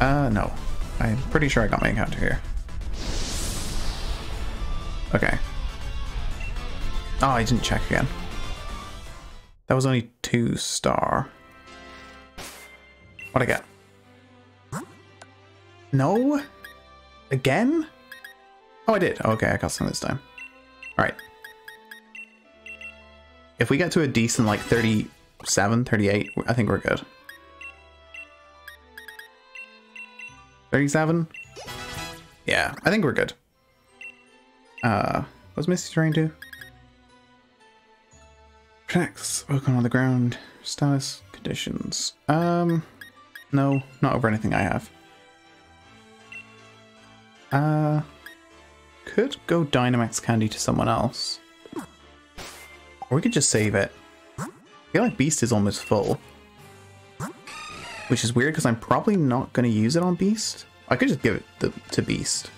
Uh, no. I'm pretty sure I got my encounter here. Okay. Oh, I didn't check again. That was only two star. What I get? No? Again? Oh, I did. Okay, I got some this time. Alright. If we get to a decent, like, 37, 38, I think we're good. 37? Yeah, I think we're good. Uh, what's Misty trying to do? Tracks, Pokemon on the ground, status, conditions. Um, no, not over anything I have. Uh, could go Dynamax Candy to someone else. Or we could just save it. I feel like Beast is almost full. Which is weird because I'm probably not going to use it on Beast. I could just give it the, to Beast.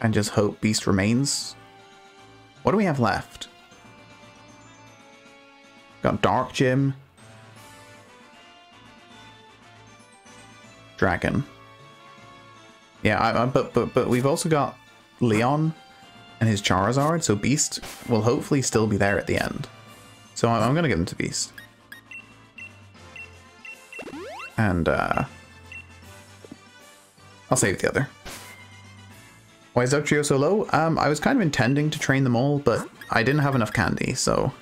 And just hope Beast remains. What do we have left? Got Dark Gym. Dragon. Yeah, I, I, but but but we've also got Leon and his Charizard, so Beast will hopefully still be there at the end. So I'm, I'm gonna give him to Beast. And uh, I'll save the other. Why is Dugtrio so low? Um, I was kind of intending to train them all, but I didn't have enough candy, so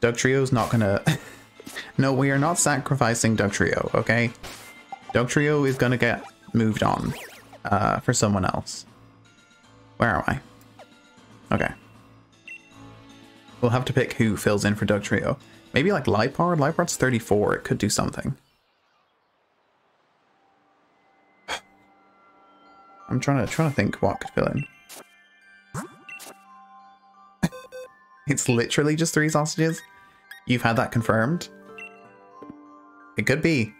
Dugtrio's not gonna. no, we are not sacrificing Dugtrio, okay? Dugtrio is gonna get moved on uh, for someone else. Where am I? Okay. We'll have to pick who fills in for Dugtrio. Maybe like Liepard? Liepard's 34. It could do something. I'm trying to trying to think what could fill in. it's literally just three sausages. You've had that confirmed. It could be.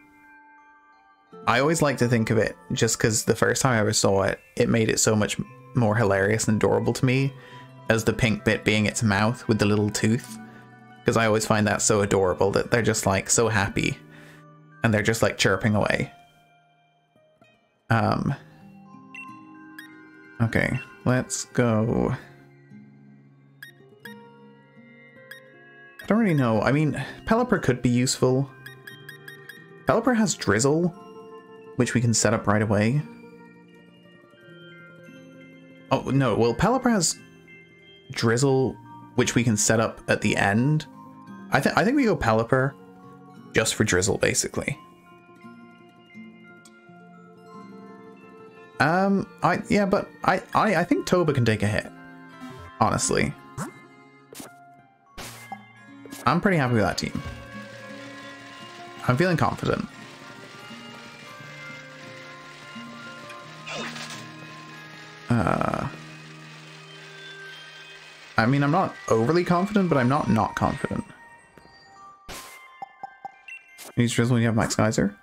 I always like to think of it just because the first time I ever saw it, it made it so much more hilarious and adorable to me as the pink bit being its mouth with the little tooth. Because I always find that so adorable that they're just like so happy and they're just like chirping away. Um, Okay, let's go. I don't really know. I mean, Pelipper could be useful. Pelipper has Drizzle, which we can set up right away. Oh, no. Well, has Drizzle, which we can set up at the end. I, th I think we go Pelipper just for Drizzle, basically. Um, I yeah, but I, I I think Toba can take a hit. Honestly. I'm pretty happy with that team. I'm feeling confident. Uh, I mean, I'm not overly confident, but I'm not not confident. Use drizzle when you have Max Geyser.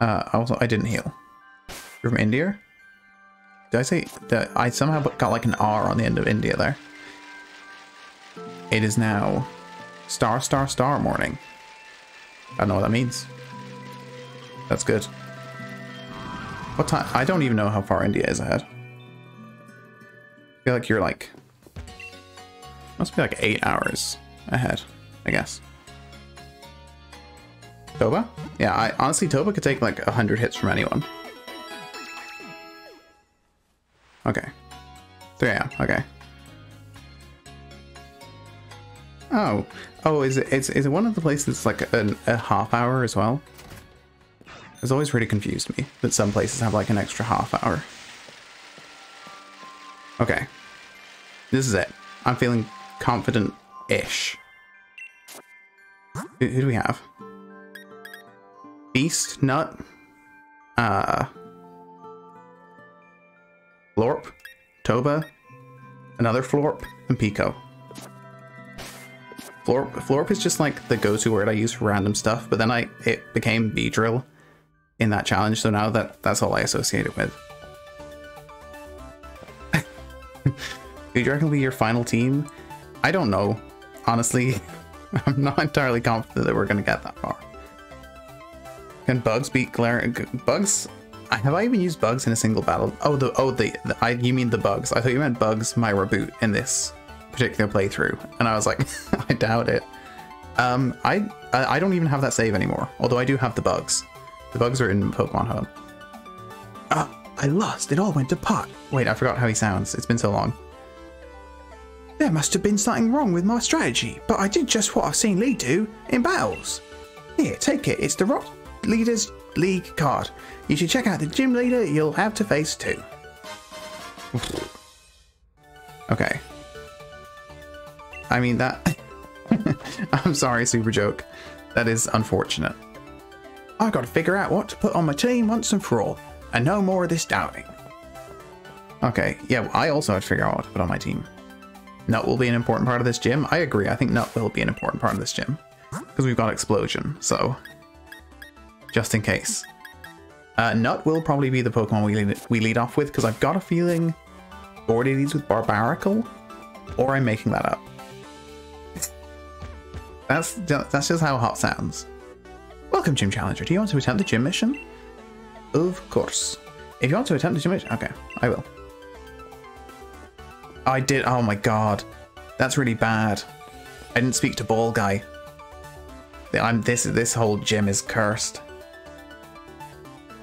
Uh, also, I didn't heal. You're from India? Did I say that I somehow got like an R on the end of India there? It is now star star star morning. I don't know what that means. That's good. What time? I don't even know how far India is ahead. Feel like you're like... Must be like eight hours ahead, I guess. Toba? Yeah, I honestly, Toba could take like a 100 hits from anyone. Okay. 3 a.m. Okay. Oh. Oh, is it, is, is it one of the places that's like a, a half hour as well? It's always really confused me that some places have like an extra half hour. Okay. This is it. I'm feeling confident-ish. Who, who do we have? Beast, Nut, uh, Florp, Toba, another Florp, and Pico. Florp, Florp is just like the go-to word I use for random stuff, but then I it became Beedrill in that challenge, so now that that's all I associate it with. Do you reckon will be your final team? I don't know. Honestly, I'm not entirely confident that we're going to get that far. Can Bugs beat glare? Bugs I have I even used bugs in a single battle? Oh, the oh the, the I you mean the bugs? I thought you meant bugs my reboot in this particular playthrough, and I was like, I doubt it. Um, I I don't even have that save anymore. Although I do have the bugs. The bugs are in Pokemon Hub. Ah, I lost. It all went to pot. Wait, I forgot how he sounds. It's been so long. There must have been something wrong with my strategy, but I did just what I've seen Lee do in battles. Here, take it. It's the Rock Leaders League card. You should check out the gym leader you'll have to face too. okay. I mean, that... I'm sorry, Super Joke. That is unfortunate. I've got to figure out what to put on my team once and for all, and no more of this doubting. Okay, yeah, I also have to figure out what to put on my team. Nut will be an important part of this gym. I agree, I think Nut will be an important part of this gym. Because we've got Explosion, so... Just in case. Uh, Nut will probably be the Pokemon we lead, we lead off with, because I've got a feeling Gordy leads with Barbaracle, or I'm making that up. that's, that's just how hot sounds. Welcome, Gym Challenger. Do you want to attempt the gym mission? Of course. If you want to attempt the gym okay, I will. I did, oh my god. That's really bad. I didn't speak to Ball Guy. I'm, this, this whole gym is cursed.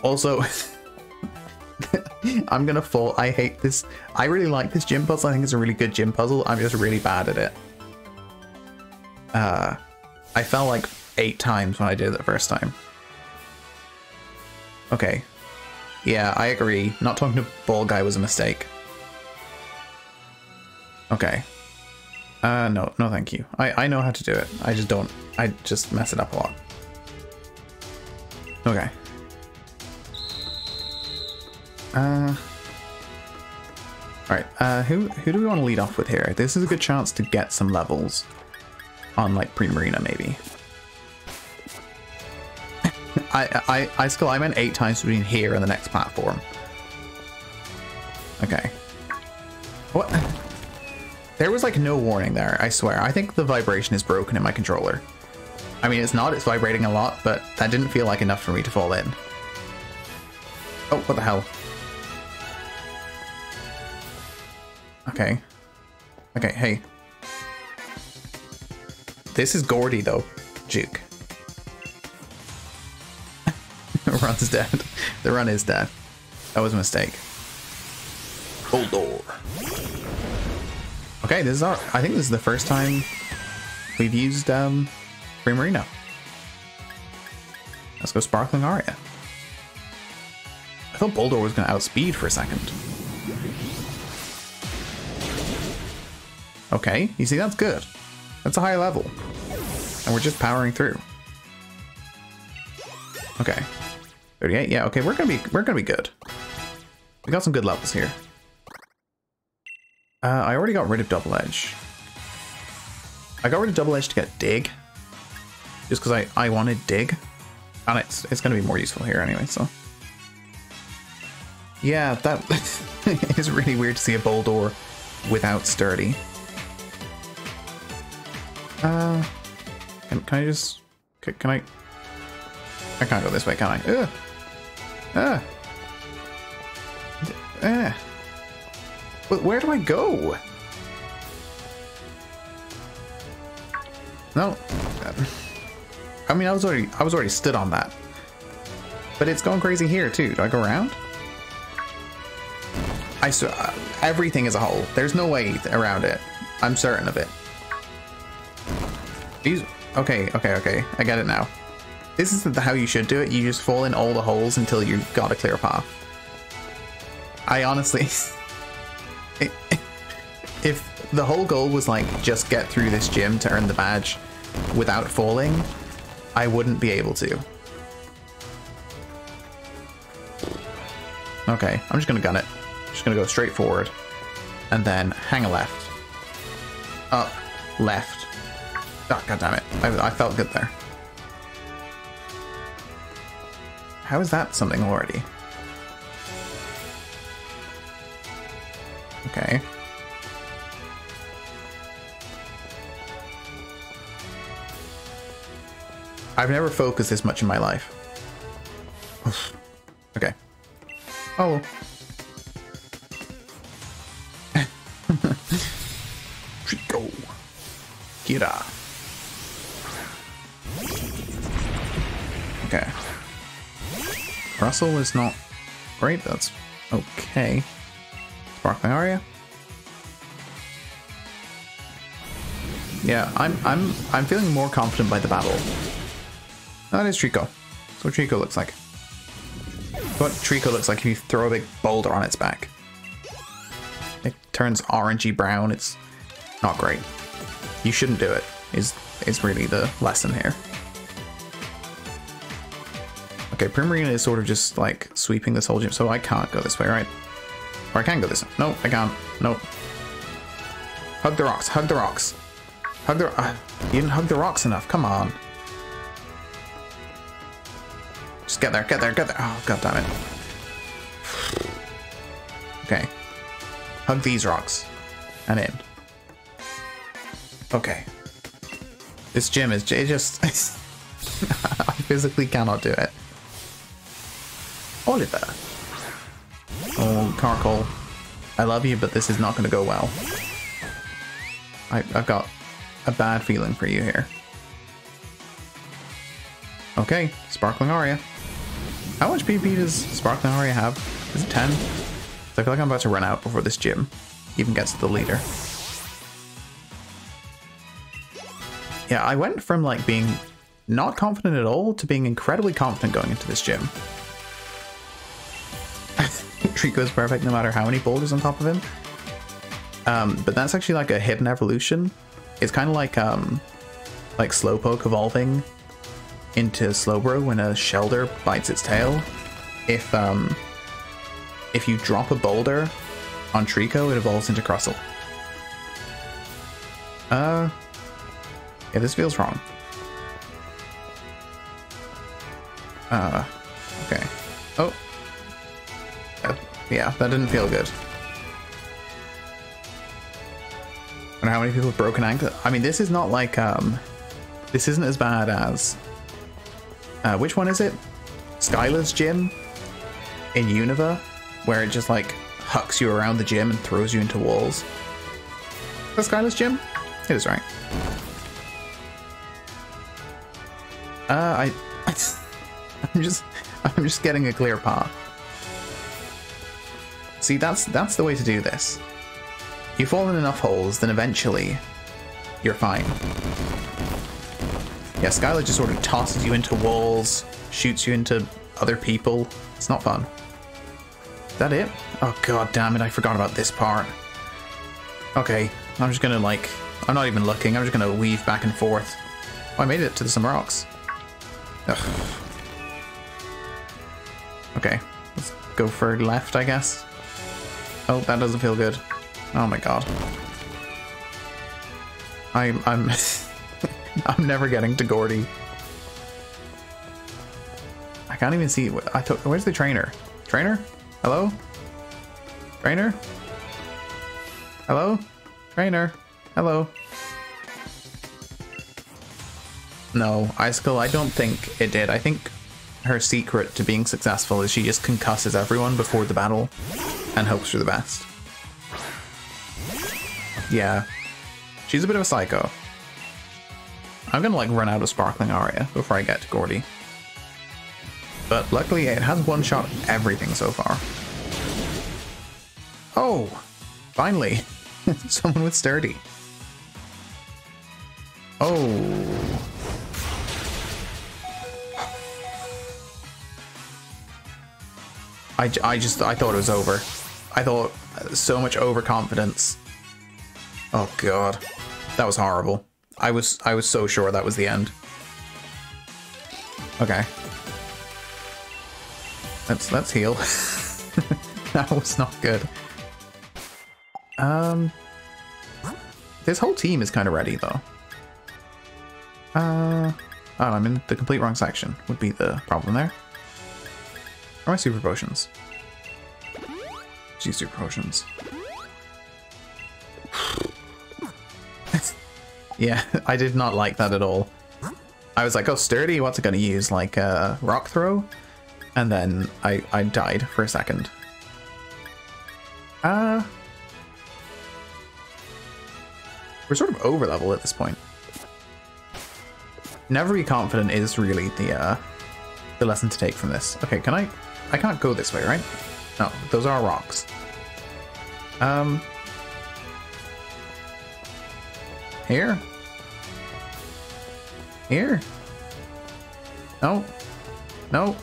Also, I'm gonna fall. I hate this. I really like this gym puzzle. I think it's a really good gym puzzle. I'm just really bad at it. Uh, I fell like eight times when I did it the first time. Okay. Yeah, I agree. Not talking to ball guy was a mistake. Okay. Uh, no, no thank you. I, I know how to do it. I just don't, I just mess it up a lot. Okay. Uh, Alright, uh, who, who do we want to lead off with here? This is a good chance to get some levels on, like, Primarina, maybe. I, I, I still, I meant eight times between here and the next platform. Okay. What? There was, like, no warning there, I swear. I think the vibration is broken in my controller. I mean, it's not, it's vibrating a lot, but that didn't feel like enough for me to fall in. Oh, what the hell? Okay. Okay, hey. This is Gordy, though. Juke. Run's dead. The run is dead. That was a mistake. door. Okay, this is our... I think this is the first time we've used um, Primarina. Let's go Sparkling Aria. I thought Boldore was going to outspeed for a second. Okay, you see, that's good. That's a high level. And we're just powering through. Okay. 38, yeah, okay, we're gonna be we're gonna be good. We got some good levels here. Uh, I already got rid of Double Edge. I got rid of Double Edge to get Dig. Just because I, I wanted Dig. And it's, it's gonna be more useful here anyway, so. Yeah, that is really weird to see a Boldore without Sturdy. Uh, can, can I just... Can, can I... I can't go this way, can I? Ugh. Ah. Ah. But where do I go? No. I mean, I was already I was already stood on that. But it's going crazy here too. Do I go around? I saw uh, everything is a hole. There's no way around it. I'm certain of it. These okay, okay, okay. I get it now. This isn't how you should do it. You just fall in all the holes until you've got a clear path. I honestly... if the whole goal was like, just get through this gym to earn the badge without falling, I wouldn't be able to. Okay, I'm just gonna gun it. Just gonna go straight forward. And then hang a left. Up, left. Ah, oh, God damn it. I, I felt good there. How is that something already? Okay. I've never focused this much in my life. okay. Oh. Trico. Kira. Okay. Russell is not great, that's okay. Sparkling Aria. Yeah, I'm I'm I'm feeling more confident by the battle. That is Trico. That's what Treecko looks like. What Trico looks like if you throw a big boulder on its back. It turns orangey brown, it's not great. You shouldn't do it, is is really the lesson here. Okay, Primarina is sort of just like sweeping this whole gym, so I can't go this way, right? Or I can go this way. No, I can't. Nope. Hug the rocks, hug the rocks. Hug the... Uh, you didn't hug the rocks enough, come on. Just get there, get there, get there. Oh, god damn it. Okay. Hug these rocks. And in. Okay. This gym is just... I physically cannot do it. Oliver. Oh, Carkol. I love you, but this is not going to go well. I, I've got a bad feeling for you here. Okay, Sparkling Aria. How much PP does Sparkling Aria have? Is it 10? I feel like I'm about to run out before this gym even gets to the leader. Yeah, I went from like being not confident at all to being incredibly confident going into this gym. Trico is perfect no matter how many boulders on top of him. Um, but that's actually like a hidden evolution. It's kind of like um, like Slowpoke evolving into Slowbro when a Shellder bites its tail. If um, if you drop a boulder on Trico, it evolves into Crustle. Uh, yeah, this feels wrong. Uh, okay. Oh. Yeah, that didn't feel good. And how many people have broken ankles. I mean, this is not like, um, this isn't as bad as, uh, which one is it? Skyla's gym in Unova, where it just like hucks you around the gym and throws you into walls. Is that Skyla's gym? It is right. Uh, I, I I'm just, I'm just getting a clear path. See, that's that's the way to do this. You fall in enough holes, then eventually, you're fine. Yeah, Skyla just sort of tosses you into walls, shoots you into other people. It's not fun. Is that it? Oh god damn it, I forgot about this part. Okay, I'm just gonna like, I'm not even looking, I'm just gonna weave back and forth. Oh, I made it to some rocks. Ugh. Okay, let's go for left, I guess. Oh, that doesn't feel good. Oh my god. I'm I'm I'm never getting to Gordie. I can't even see. I took. Where's the trainer? Trainer? Hello? Trainer? Hello? Trainer? Hello? No, Icicle, I don't think it did. I think her secret to being successful is she just concusses everyone before the battle and hopes for the best. Yeah. She's a bit of a psycho. I'm gonna like run out of Sparkling Aria before I get to Gordie. But luckily it has one-shot everything so far. Oh! Finally! Someone with Sturdy. Oh! I, I just, I thought it was over. I thought so much overconfidence. Oh god. That was horrible. I was, I was so sure that was the end. Okay. Let's, let's heal. that was not good. Um, this whole team is kind of ready though. Uh, oh, I'm in the complete wrong section would be the problem there. Or my super potions? Gee, super potions. yeah, I did not like that at all. I was like, oh, sturdy, what's it gonna use? Like a uh, rock throw? And then I, I died for a second. Uh... We're sort of over level at this point. Never be confident is really the, uh, the lesson to take from this. Okay, can I I can't go this way, right? No, those are rocks. Um... Here? Here? No. No.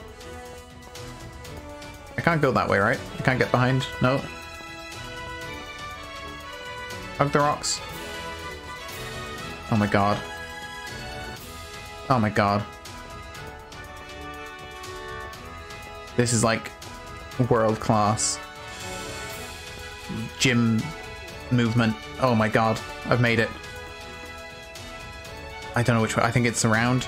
I can't go that way, right? I can't get behind. No. Hug the rocks. Oh my god. Oh my god. This is like world class gym movement. Oh my god, I've made it. I don't know which way. I think it's around.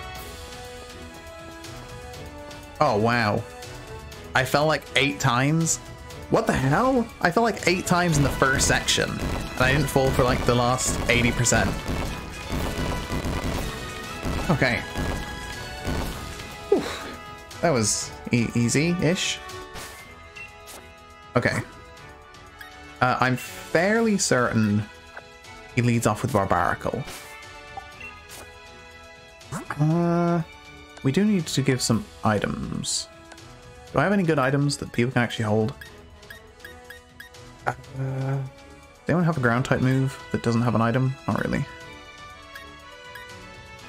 Oh wow. I fell like eight times. What the hell? I fell like eight times in the first section. And I didn't fall for like the last 80%. Okay. Whew. That was e easy-ish. Okay. Uh, I'm fairly certain he leads off with Barbaracle. Uh, we do need to give some items. Do I have any good items that people can actually hold? Uh, does anyone have a ground type move that doesn't have an item? Not really.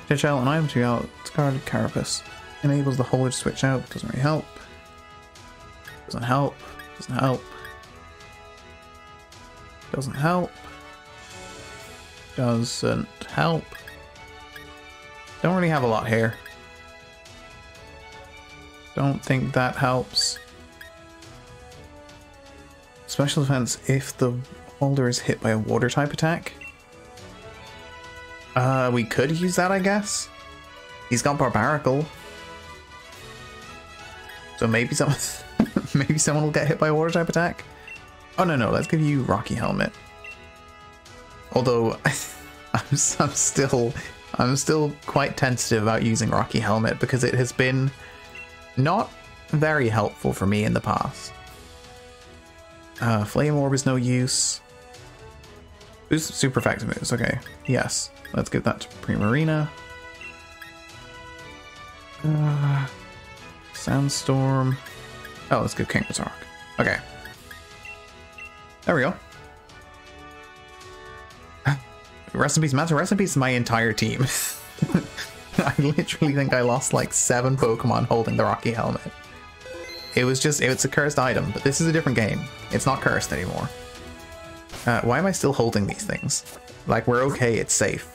Switch out an item to out discarded carapace. Enables the holder to switch out. Doesn't really help. Doesn't help. Doesn't help. Doesn't help. Doesn't help. Don't really have a lot here. Don't think that helps. Special defense if the holder is hit by a water type attack. Uh, we could use that, I guess. He's got Barbaracle. So maybe some, maybe someone will get hit by a water type attack. Oh no no, let's give you Rocky Helmet. Although I'm, I'm still I'm still quite tentative about using Rocky Helmet because it has been not very helpful for me in the past. Uh, Flame Orb is no use. Boost super effective moves. Okay, yes. Let's give that to Primarina. Uh, Sandstorm. Oh, let's give King Berserk. Okay. There we go. Rest in peace, Master. Rest in peace my entire team. I literally think I lost like seven Pokemon holding the Rocky Helmet. It was just, it's a cursed item, but this is a different game. It's not cursed anymore. Uh, why am I still holding these things? Like, we're okay, it's safe.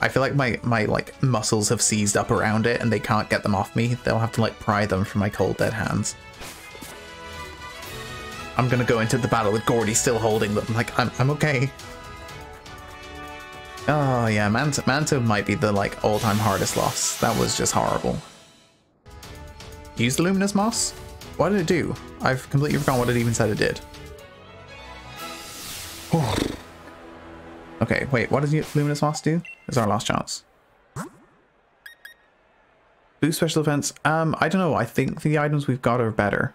I feel like my, my like muscles have seized up around it and they can't get them off me. They'll have to like pry them from my cold dead hands. I'm gonna go into the battle with Gordie still holding them. Like, I'm, I'm okay. Oh yeah, Manta, Manta might be the like all-time hardest loss. That was just horrible. Use the Luminous Moss? What did it do? I've completely forgotten what it even said it did. okay, wait, what does Luminous Moss do? Is our last chance. Boost special defense. Um, I don't know. I think the items we've got are better.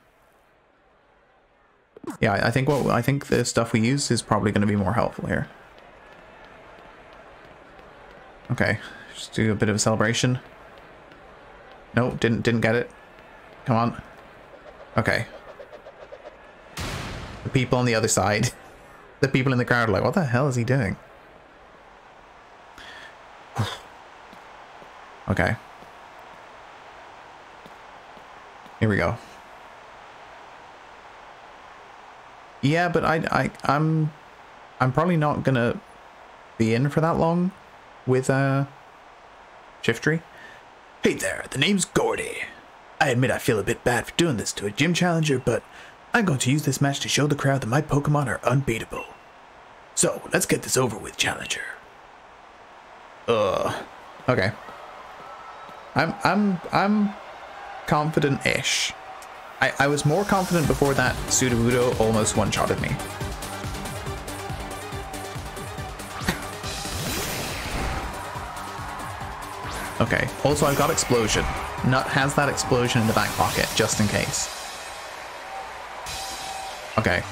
Yeah, I think what I think the stuff we use is probably going to be more helpful here. Okay, just do a bit of a celebration. No, didn't didn't get it. Come on. Okay. The people on the other side, the people in the crowd are like, what the hell is he doing? okay. Here we go. Yeah, but I, I, I'm, I'm probably not gonna be in for that long with uh, Shiftry. Hey there, the name's Gordie. I admit I feel a bit bad for doing this to a gym challenger, but I'm going to use this match to show the crowd that my Pokemon are unbeatable. So, let's get this over with, challenger. Uh, okay. I'm, I'm, I'm confident-ish. I, I was more confident before that Sudowoodo almost one-shotted me. Okay, also I've got Explosion. Nut has that Explosion in the back pocket, just in case. Okay.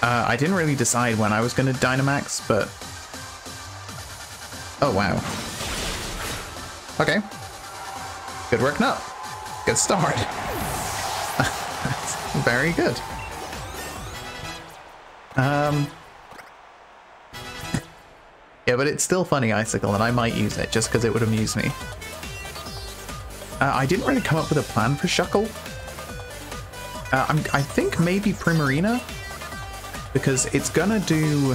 Uh, I didn't really decide when I was going to Dynamax, but... Oh, wow. Okay. Good work, Nut. Good start. very good. Um, yeah, but it's still funny, Icicle, and I might use it just because it would amuse me. Uh, I didn't really come up with a plan for Shuckle. Uh, I'm, I think maybe Primarina, because it's gonna do...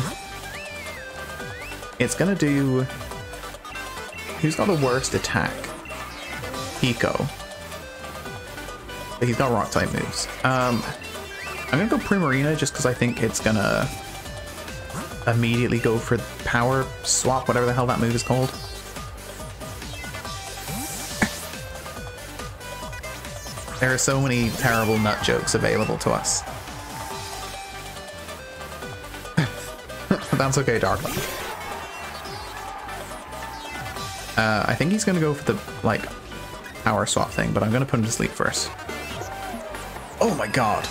It's gonna do... Who's got the worst attack? Pico. But he's got rock type moves. Um, I'm gonna go Primarina just because I think it's gonna immediately go for power swap, whatever the hell that move is called. there are so many terrible nut jokes available to us. That's okay, Darkling. Uh, I think he's gonna go for the, like, power swap thing, but I'm gonna put him to sleep first. Oh my god.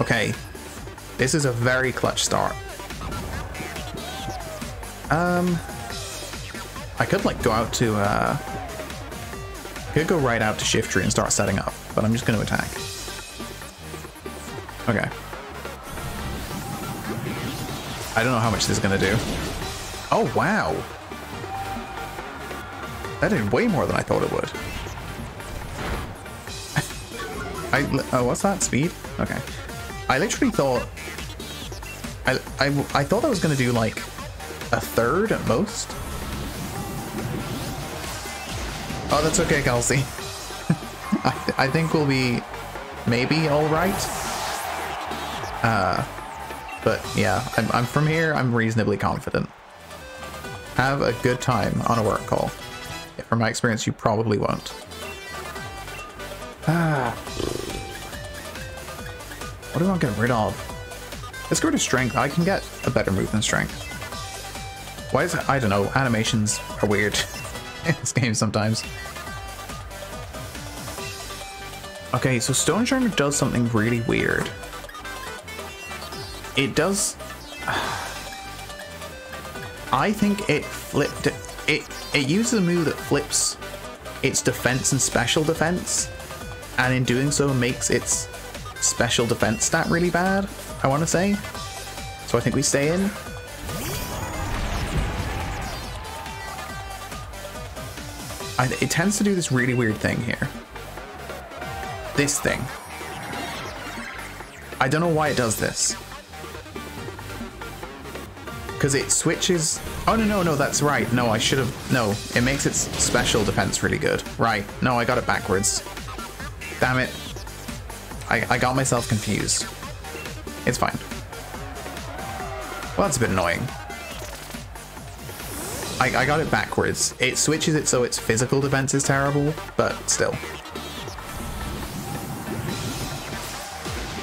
Okay. This is a very clutch start. Um, I could like go out to, uh, I could go right out to Shiftry and start setting up. but I'm just going to attack. Okay. I don't know how much this is going to do. Oh, wow. That did way more than I thought it would. I, oh, what's that? Speed? Okay. I literally thought... I, I, I thought I was going to do, like, a third at most. Oh, that's okay, Kelsey. I, th I think we'll be maybe all right. Uh, but yeah, I'm, I'm from here. I'm reasonably confident. Have a good time on a work call. From my experience, you probably won't. Ah. What do I want to get rid of? Let's go to strength. I can get a better move than strength. Why is it? I don't know. Animations are weird in this game sometimes. Okay, so Stonjourner does something really weird. It does... I think it flipped... It, it uses a move that flips its defense and special defense, and in doing so makes its special defense stat really bad, I want to say. So I think we stay in. I, it tends to do this really weird thing here. This thing. I don't know why it does this. Because it switches... Oh, no, no, no, that's right. No, I should have... No, it makes its special defense really good. Right. No, I got it backwards. Damn it. I, I got myself confused. It's fine. Well, that's a bit annoying. I, I got it backwards. It switches it so its physical defense is terrible, but still.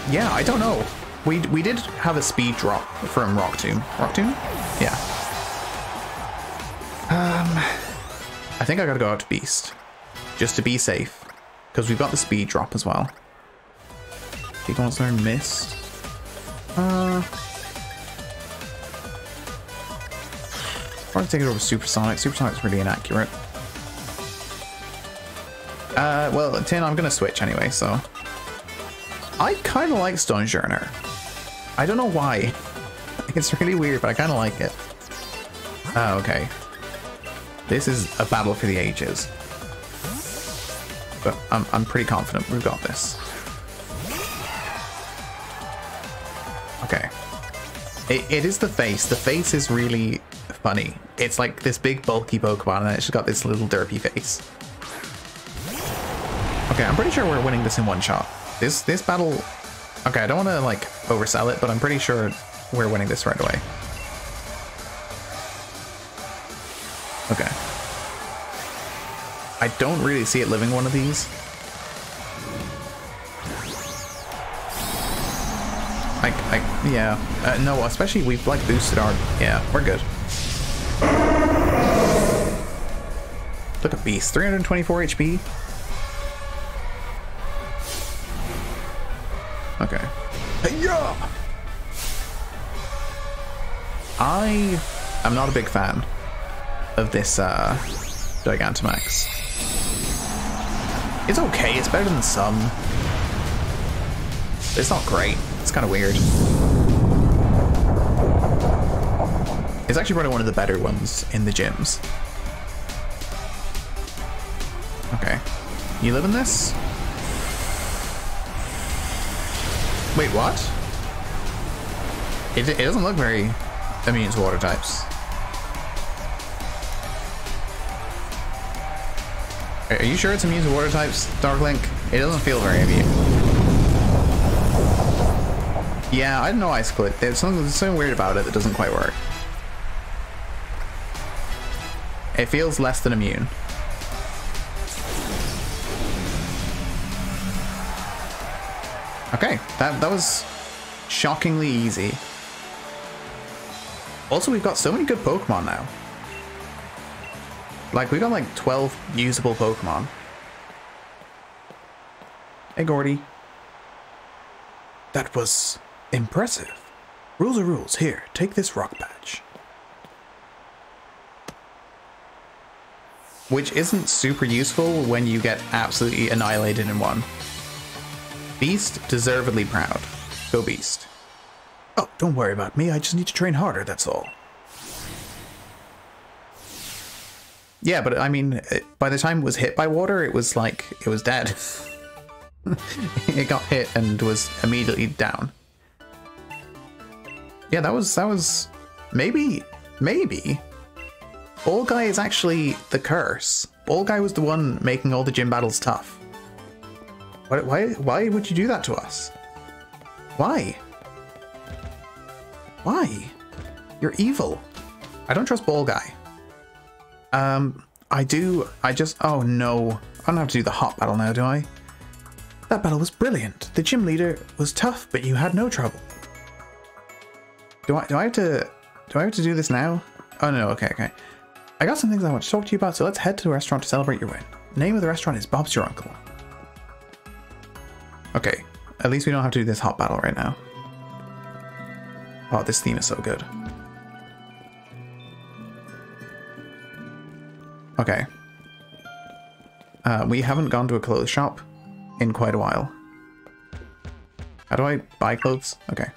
Yeah, I don't know. We, we did have a speed drop from Rock Tomb. Rock Tomb? Yeah. Um, I think I gotta go out to Beast. Just to be safe. Because we've got the speed drop as well. He wants to learn Mist. Uh... Probably take it over Supersonic. Supersonic's really inaccurate. Uh, well, Tin, I'm gonna switch anyway, so... I kind of like Stonjourner. I don't know why. It's really weird, but I kind of like it. Oh, okay. This is a battle for the ages. But I'm, I'm pretty confident we've got this. It, it is the face. The face is really funny. It's like this big bulky Pokemon and it's just got this little derpy face. Okay, I'm pretty sure we're winning this in one shot. This this battle... Okay, I don't want to, like, oversell it, but I'm pretty sure we're winning this right away. Okay. I don't really see it living one of these. Yeah. Uh, no, especially we've, like, boosted our... Yeah, we're good. Look at Beast, 324 HP. Okay. Yeah. I am not a big fan of this uh, Gigantamax. It's okay, it's better than some. It's not great. It's kind of weird. It's actually probably one of the better ones in the gyms. Okay. You live in this? Wait, what? It, it doesn't look very immune to water types. Are you sure it's immune to water types, Dark Link? It doesn't feel very immune. Yeah, I don't know Ice Clip. There's something, there's something weird about it that doesn't quite work. It feels less than immune. Okay, that, that was shockingly easy. Also, we've got so many good Pokemon now. Like, we got like 12 usable Pokemon. Hey, Gordie. That was impressive. Rules are rules. Here, take this rock badge. Which isn't super useful when you get absolutely annihilated in one. Beast, deservedly proud. Go Beast. Oh, don't worry about me. I just need to train harder, that's all. Yeah, but I mean, it, by the time it was hit by water, it was like, it was dead. it got hit and was immediately down. Yeah, that was, that was, maybe, maybe, Ball Guy is actually the curse. Ball Guy was the one making all the gym battles tough. Why, why, why would you do that to us? Why? Why? You're evil. I don't trust Ball Guy. Um, I do. I just. Oh no. I don't have to do the hot battle now, do I? That battle was brilliant. The gym leader was tough, but you had no trouble. Do I? Do I have to? Do I have to do this now? Oh no. Okay. Okay. I got some things I want to talk to you about, so let's head to the restaurant to celebrate your win. The name of the restaurant is Bob's Your Uncle. Okay. At least we don't have to do this hot battle right now. Oh, this theme is so good. Okay. Uh, we haven't gone to a clothes shop in quite a while. How do I buy clothes? Okay.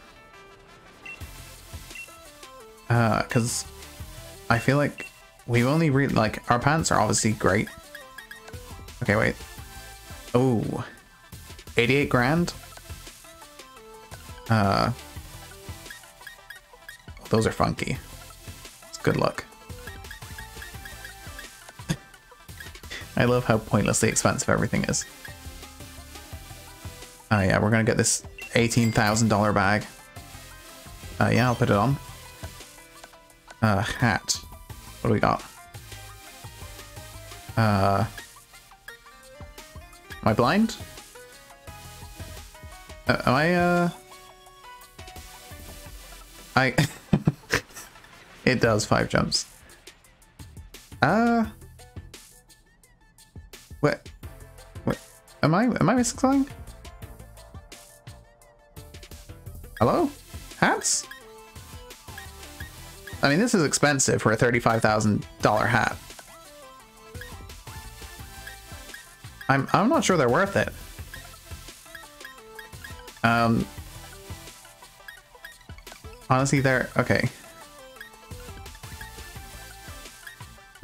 Uh, because I feel like we've only really, like, our pants are obviously great. Okay, wait. Oh, 88 grand? Uh, those are funky. It's good luck. I love how pointlessly expensive everything is. Oh yeah, we're gonna get this $18,000 bag. Uh, yeah, I'll put it on. Uh, hat. What do we got? Uh, am I blind? Uh, am I, uh... I... it does five jumps. Uh... What? What? Am I, am I missing something? Hello? Hats? I mean, this is expensive for a $35,000 hat. I'm, I'm not sure they're worth it. Um, honestly, they're okay.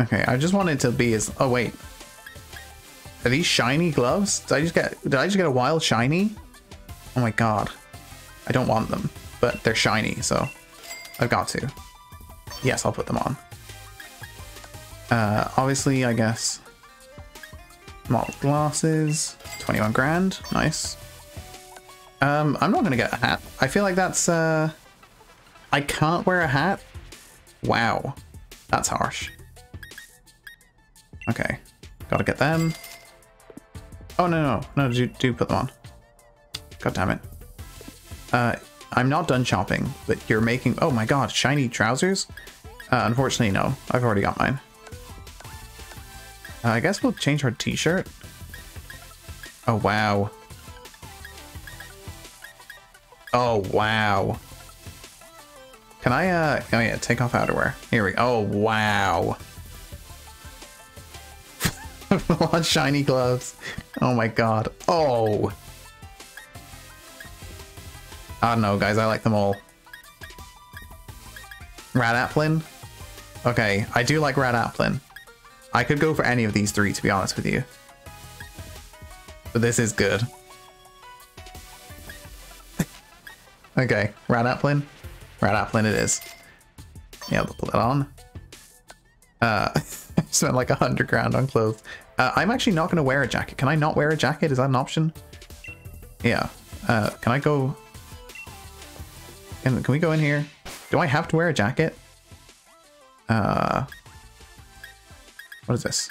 Okay, I just wanted to be as. Oh wait, are these shiny gloves? Did I just get? Did I just get a wild shiny? Oh my god, I don't want them, but they're shiny, so I've got to. Yes, I'll put them on. Uh, obviously, I guess. Model glasses, 21 grand, nice. Um, I'm not gonna get a hat. I feel like that's, uh... I can't wear a hat? Wow. That's harsh. Okay. Gotta get them. Oh, no, no. No, do, do put them on. God damn it. Uh, I'm not done shopping, but you're making... Oh my god, shiny trousers? Uh, unfortunately, no. I've already got mine. Uh, I guess we'll change our t-shirt. Oh, wow. Oh, wow. Can I, uh, oh yeah, take off outerwear. Here we go. Oh, wow. shiny gloves. Oh my god. Oh. I don't know, guys. I like them all. Radaplin? Okay, I do like Radaplin. I could go for any of these three, to be honest with you. But this is good. Okay, Radaplin. Radaplin it is. Yeah, we'll put it on. Uh, spent like a hundred grand on clothes. Uh, I'm actually not going to wear a jacket. Can I not wear a jacket? Is that an option? Yeah. Uh, can I go... Can, can we go in here? Do I have to wear a jacket? Uh... What is this?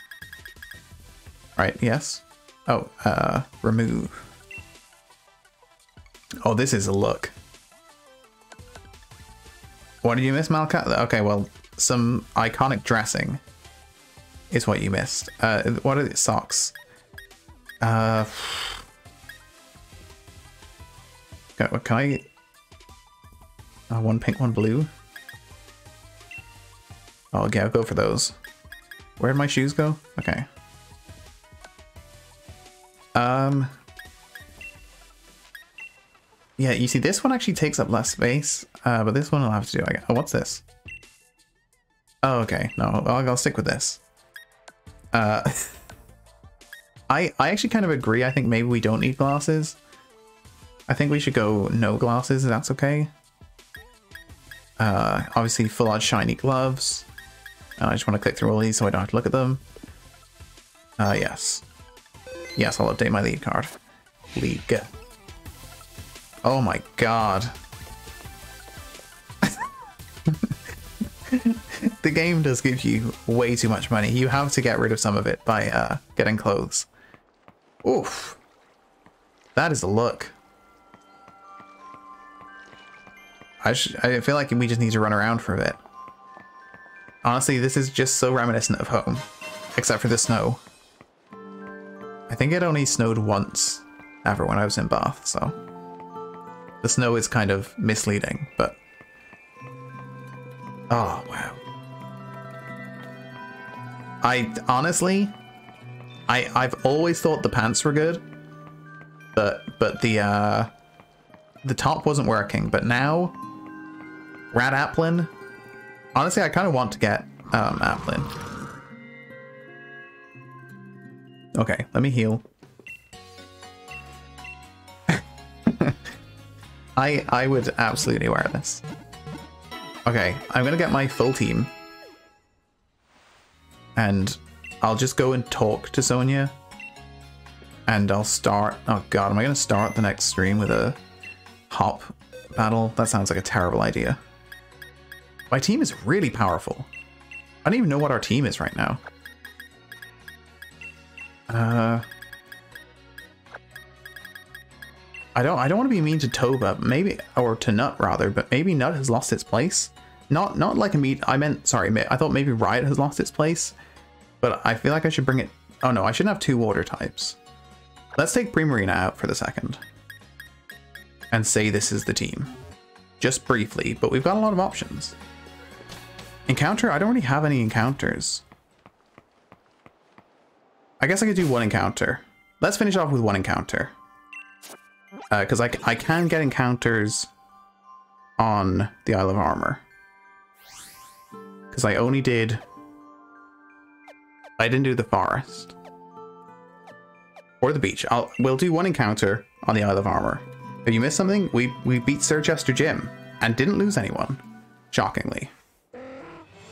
Right, yes. Oh, uh, remove. Oh, this is a look. What did you miss, Malkat? Okay, well, some iconic dressing is what you missed. Uh, what are the socks? Uh, can I? Uh, one pink, one blue. Oh yeah, I'll go for those. Where'd my shoes go? Okay. Um. Yeah, you see, this one actually takes up less space, uh, but this one I'll have to do. I. Oh, what's this? Oh, okay. No, I'll, I'll stick with this. Uh, I I actually kind of agree. I think maybe we don't need glasses. I think we should go no glasses. That's okay. Uh, obviously, full on shiny gloves. Uh, I just want to click through all these so I don't have to look at them. Uh, yes. Yes, I'll update my lead card. League. Oh my god. the game does give you way too much money. You have to get rid of some of it by uh, getting clothes. Oof. That is a look. I, I feel like we just need to run around for a bit. Honestly, this is just so reminiscent of home. Except for the snow. I think it only snowed once ever when I was in Bath, so... The snow is kind of misleading, but... Oh, wow. I, honestly... I, I've always thought the pants were good, but, but the, uh... The top wasn't working, but now... Rat Applin... Honestly, I kind of want to get, um, Applin. Okay, let me heal. I I would absolutely wear this. Okay, I'm gonna get my full team. And I'll just go and talk to Sonia. And I'll start... Oh god, am I gonna start the next stream with a hop battle? That sounds like a terrible idea. My team is really powerful. I don't even know what our team is right now. Uh... I don't I don't want to be mean to Toba, maybe or to Nut rather, but maybe Nut has lost its place. Not not like a meat I meant sorry, I thought maybe Riot has lost its place. But I feel like I should bring it Oh no, I shouldn't have two water types. Let's take Primarina out for the second. And say this is the team. Just briefly, but we've got a lot of options. Encounter? I don't really have any encounters. I guess I could do one encounter. Let's finish off with one encounter because uh, I, I can get encounters on the Isle of Armor. Because I only did... I didn't do the forest. Or the beach. I'll, we'll do one encounter on the Isle of Armor. If you missed something, we, we beat Sir Chester gym and didn't lose anyone. Shockingly.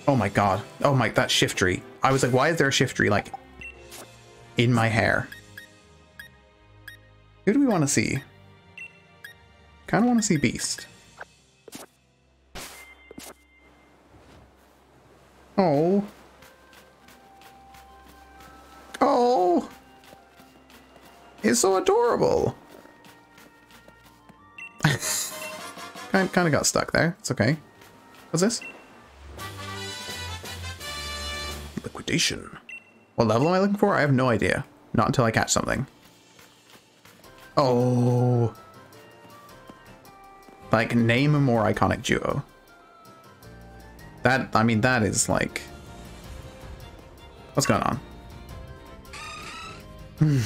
Oh my god. Oh my, that Shiftry. I was like, why is there a Shiftry, like, in my hair? Who do we want to see? Kind of want to see Beast. Oh. Oh. It's so adorable. kind, kind of got stuck there. It's okay. What's this? Liquidation. What level am I looking for? I have no idea. Not until I catch something. Oh. Like, name a more iconic duo. That, I mean, that is like... What's going on?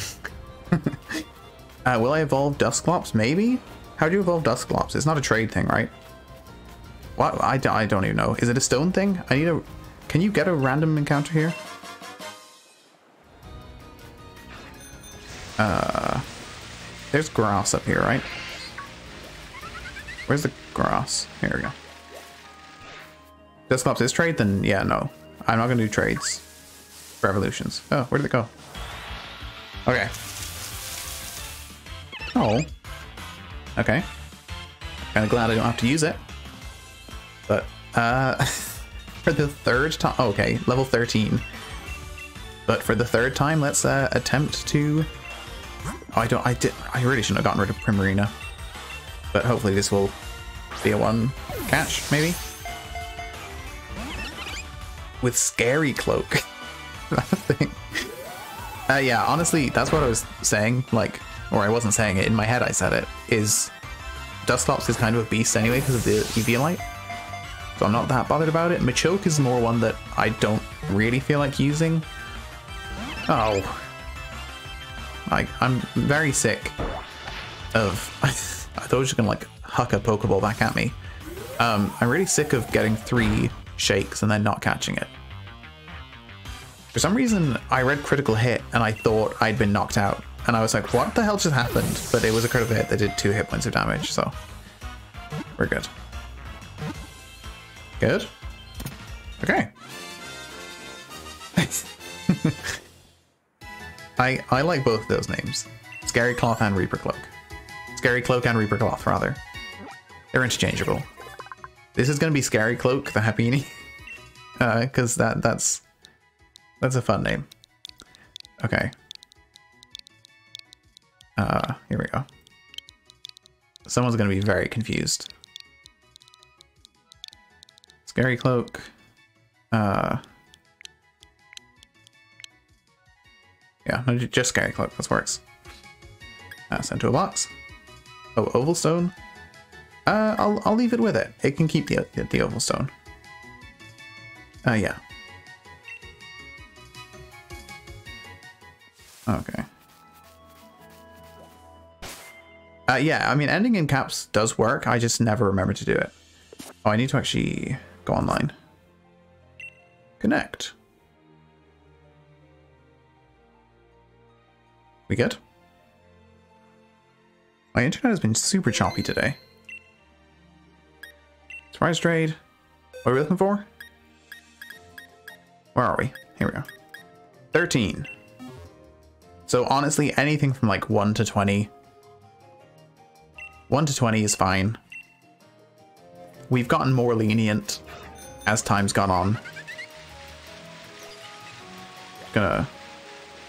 uh, will I evolve Dusclops? Maybe? How do you evolve Dusclops? It's not a trade thing, right? What? I, I don't even know. Is it a stone thing? I need a... Can you get a random encounter here? Uh... There's grass up here, right? Where's the grass? Here we go. This stops this trade? Then yeah, no. I'm not gonna do trades. Revolutions. Oh, where did it go? Okay. Oh. Okay. Kinda glad I don't have to use it. But, uh, for the third time, oh, okay, level 13. But for the third time, let's uh, attempt to Oh, I don't. I did. I really shouldn't have gotten rid of Primarina. But hopefully this will be a one catch, maybe. With scary cloak. Uh, yeah, honestly, that's what I was saying. Like, or I wasn't saying it in my head. I said it. Is Dusclops is kind of a beast anyway because of the Eviolite. So I'm not that bothered about it. Machoke is more one that I don't really feel like using. Oh, I, I'm very sick of... I thought it was just gonna like huck a Pokeball back at me. Um, I'm really sick of getting three shakes and then not catching it. For some reason, I read critical hit and I thought I'd been knocked out. And I was like, what the hell just happened? But it was a critical hit that did two hit points of damage, so we're good. Good? Okay. I I like both of those names. Scary Cloth and Reaper Cloak. Scary Cloak and Reaper Cloth, rather. They're interchangeable. This is gonna be Scary Cloak, the Happiny. Uh, cause that that's that's a fun name. Okay. Uh, here we go. Someone's gonna be very confused. Scary Cloak. Uh, yeah, no, just Scary Cloak. This works. Uh, sent to a box. Oh, Oval Stone. Uh, I'll I'll leave it with it. It can keep the the Oval Stone. Uh, yeah. Okay. Uh, yeah, I mean, ending in caps does work. I just never remember to do it. Oh, I need to actually go online. Connect. We good? My internet has been super choppy today. Surprise trade. What are we looking for? Where are we? Here we go. 13. So honestly, anything from like 1 to 20. 1 to 20 is fine. We've gotten more lenient as time's gone on. Gonna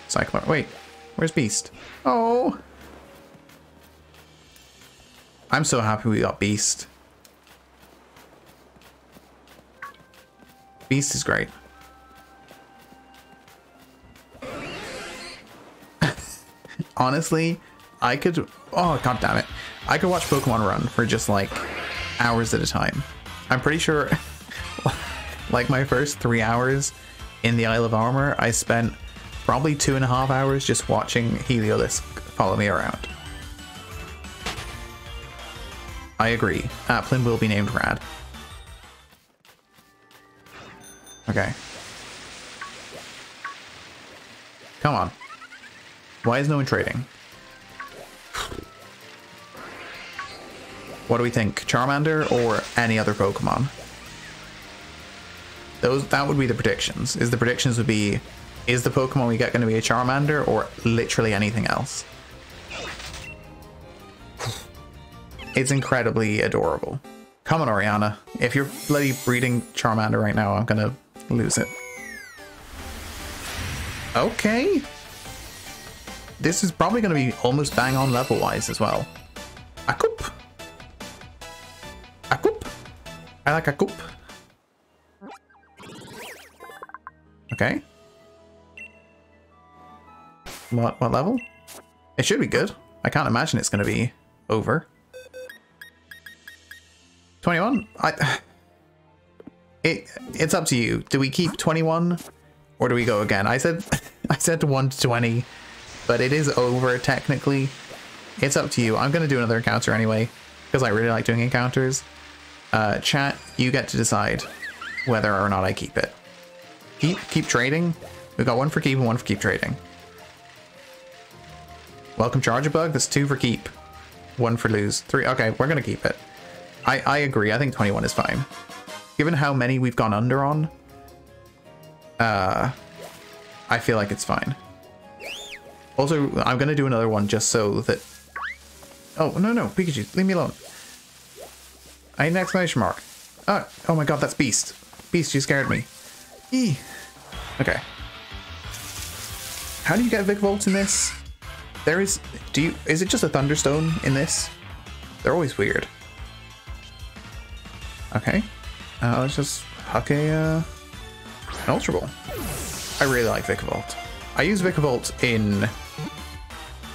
cycle. Wait, where's Beast? Oh, I'm so happy we got Beast. Beast is great. Honestly, I could. Oh god damn it! I could watch Pokemon Run for just like hours at a time. I'm pretty sure, like my first three hours in the Isle of Armor, I spent probably two and a half hours just watching Heliolisk follow me around. I agree. Applin will be named Rad. Okay. Come on. Why is no one trading? What do we think? Charmander or any other Pokemon? Those that would be the predictions. Is the predictions would be is the Pokemon we get going to be a Charmander or literally anything else? It's incredibly adorable. Come on, Oriana. If you're bloody breeding Charmander right now, I'm gonna lose it. Okay. This is probably gonna be almost bang on level wise as well. Akup. Akup. I like Akup. Okay. What what level? It should be good. I can't imagine it's gonna be over. 21? I it it's up to you. Do we keep 21 or do we go again? I said I said 1 to 20, but it is over technically. It's up to you. I'm going to do another encounter anyway because I really like doing encounters. Uh, chat, you get to decide whether or not I keep it. Keep keep trading. We've got one for keep and one for keep trading. Welcome Charger Bug. That's two for keep. One for lose. Three. Okay, we're going to keep it. I, I agree. I think 21 is fine. Given how many we've gone under on, uh, I feel like it's fine. Also, I'm going to do another one just so that... Oh, no, no, Pikachu, leave me alone. I need an exclamation mark. Oh, oh my god, that's Beast. Beast, you scared me. Eee. Okay. How do you get Vikavolt in this? There is... Do you... Is it just a Thunderstone in this? They're always weird. Okay. Uh, let's just huck a, uh, an Ultra Ball. I really like Vikavolt. I used Vikavolt in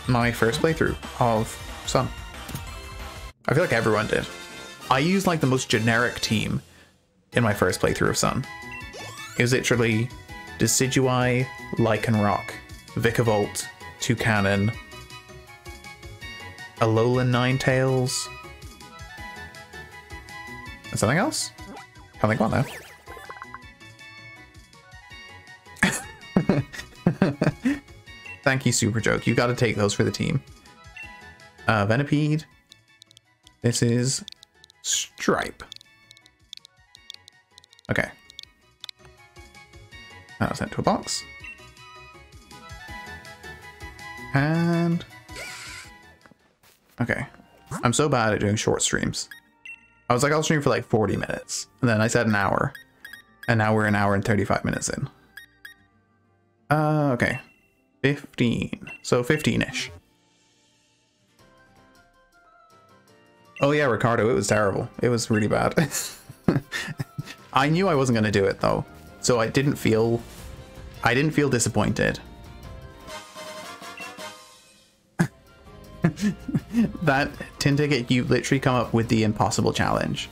my first playthrough of Sun. I feel like everyone did. I used like the most generic team in my first playthrough of Sun. It was literally Decidueye, Lycanroc, Vikavolt, Toucannon, Alolan Ninetales. And something else? Can't think what now. Thank you, Super Joke. You got to take those for the team. Uh, Venipede. This is Stripe. Okay. I'll send to a box. And... Okay. I'm so bad at doing short streams. I was like, I'll stream for like 40 minutes. And then I said an hour. And now we're an hour and 35 minutes in. Uh, okay. 15. So 15-ish. Oh yeah, Ricardo, it was terrible. It was really bad. I knew I wasn't going to do it though. So I didn't feel I didn't feel disappointed. that tin ticket, you literally come up with the impossible challenge.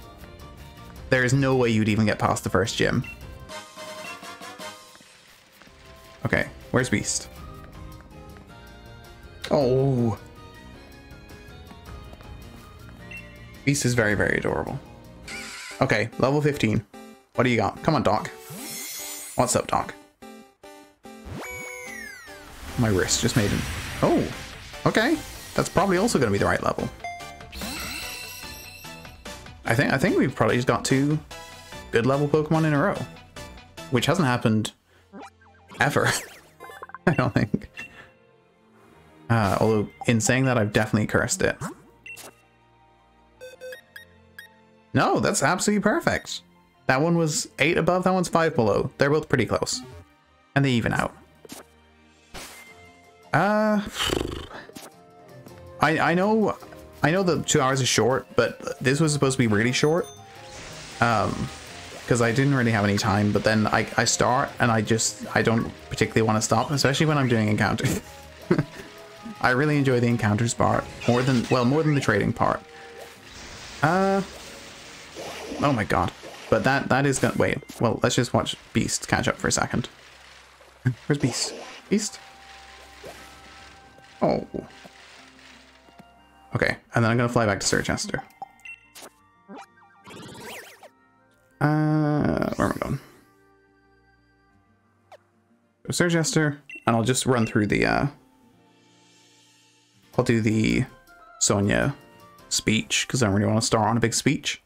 There is no way you'd even get past the first gym. Okay, where's Beast? Oh. Beast is very, very adorable. Okay, level 15. What do you got? Come on, Doc. What's up, Doc? My wrist just made him. Oh, okay. That's probably also going to be the right level. I think I think we've probably just got two good level Pokemon in a row, which hasn't happened ever. I don't think. Uh, although in saying that, I've definitely cursed it. No, that's absolutely perfect. That one was 8 above, that one's 5 below. They're both pretty close. And they even out. Uh... I, I know I know the two hours is short, but this was supposed to be really short. Um, because I didn't really have any time, but then I, I start and I just, I don't particularly want to stop, especially when I'm doing encounters. I really enjoy the encounters part, more than, well, more than the trading part. Uh, oh my god. But that, that is gonna, wait, well, let's just watch Beast catch up for a second. Where's Beast? Beast? Oh. Okay, and then I'm gonna fly back to Circhester. Uh, where am I going? Circhester, and I'll just run through the, uh, I'll do the Sonia speech, because I don't really want to start on a big speech.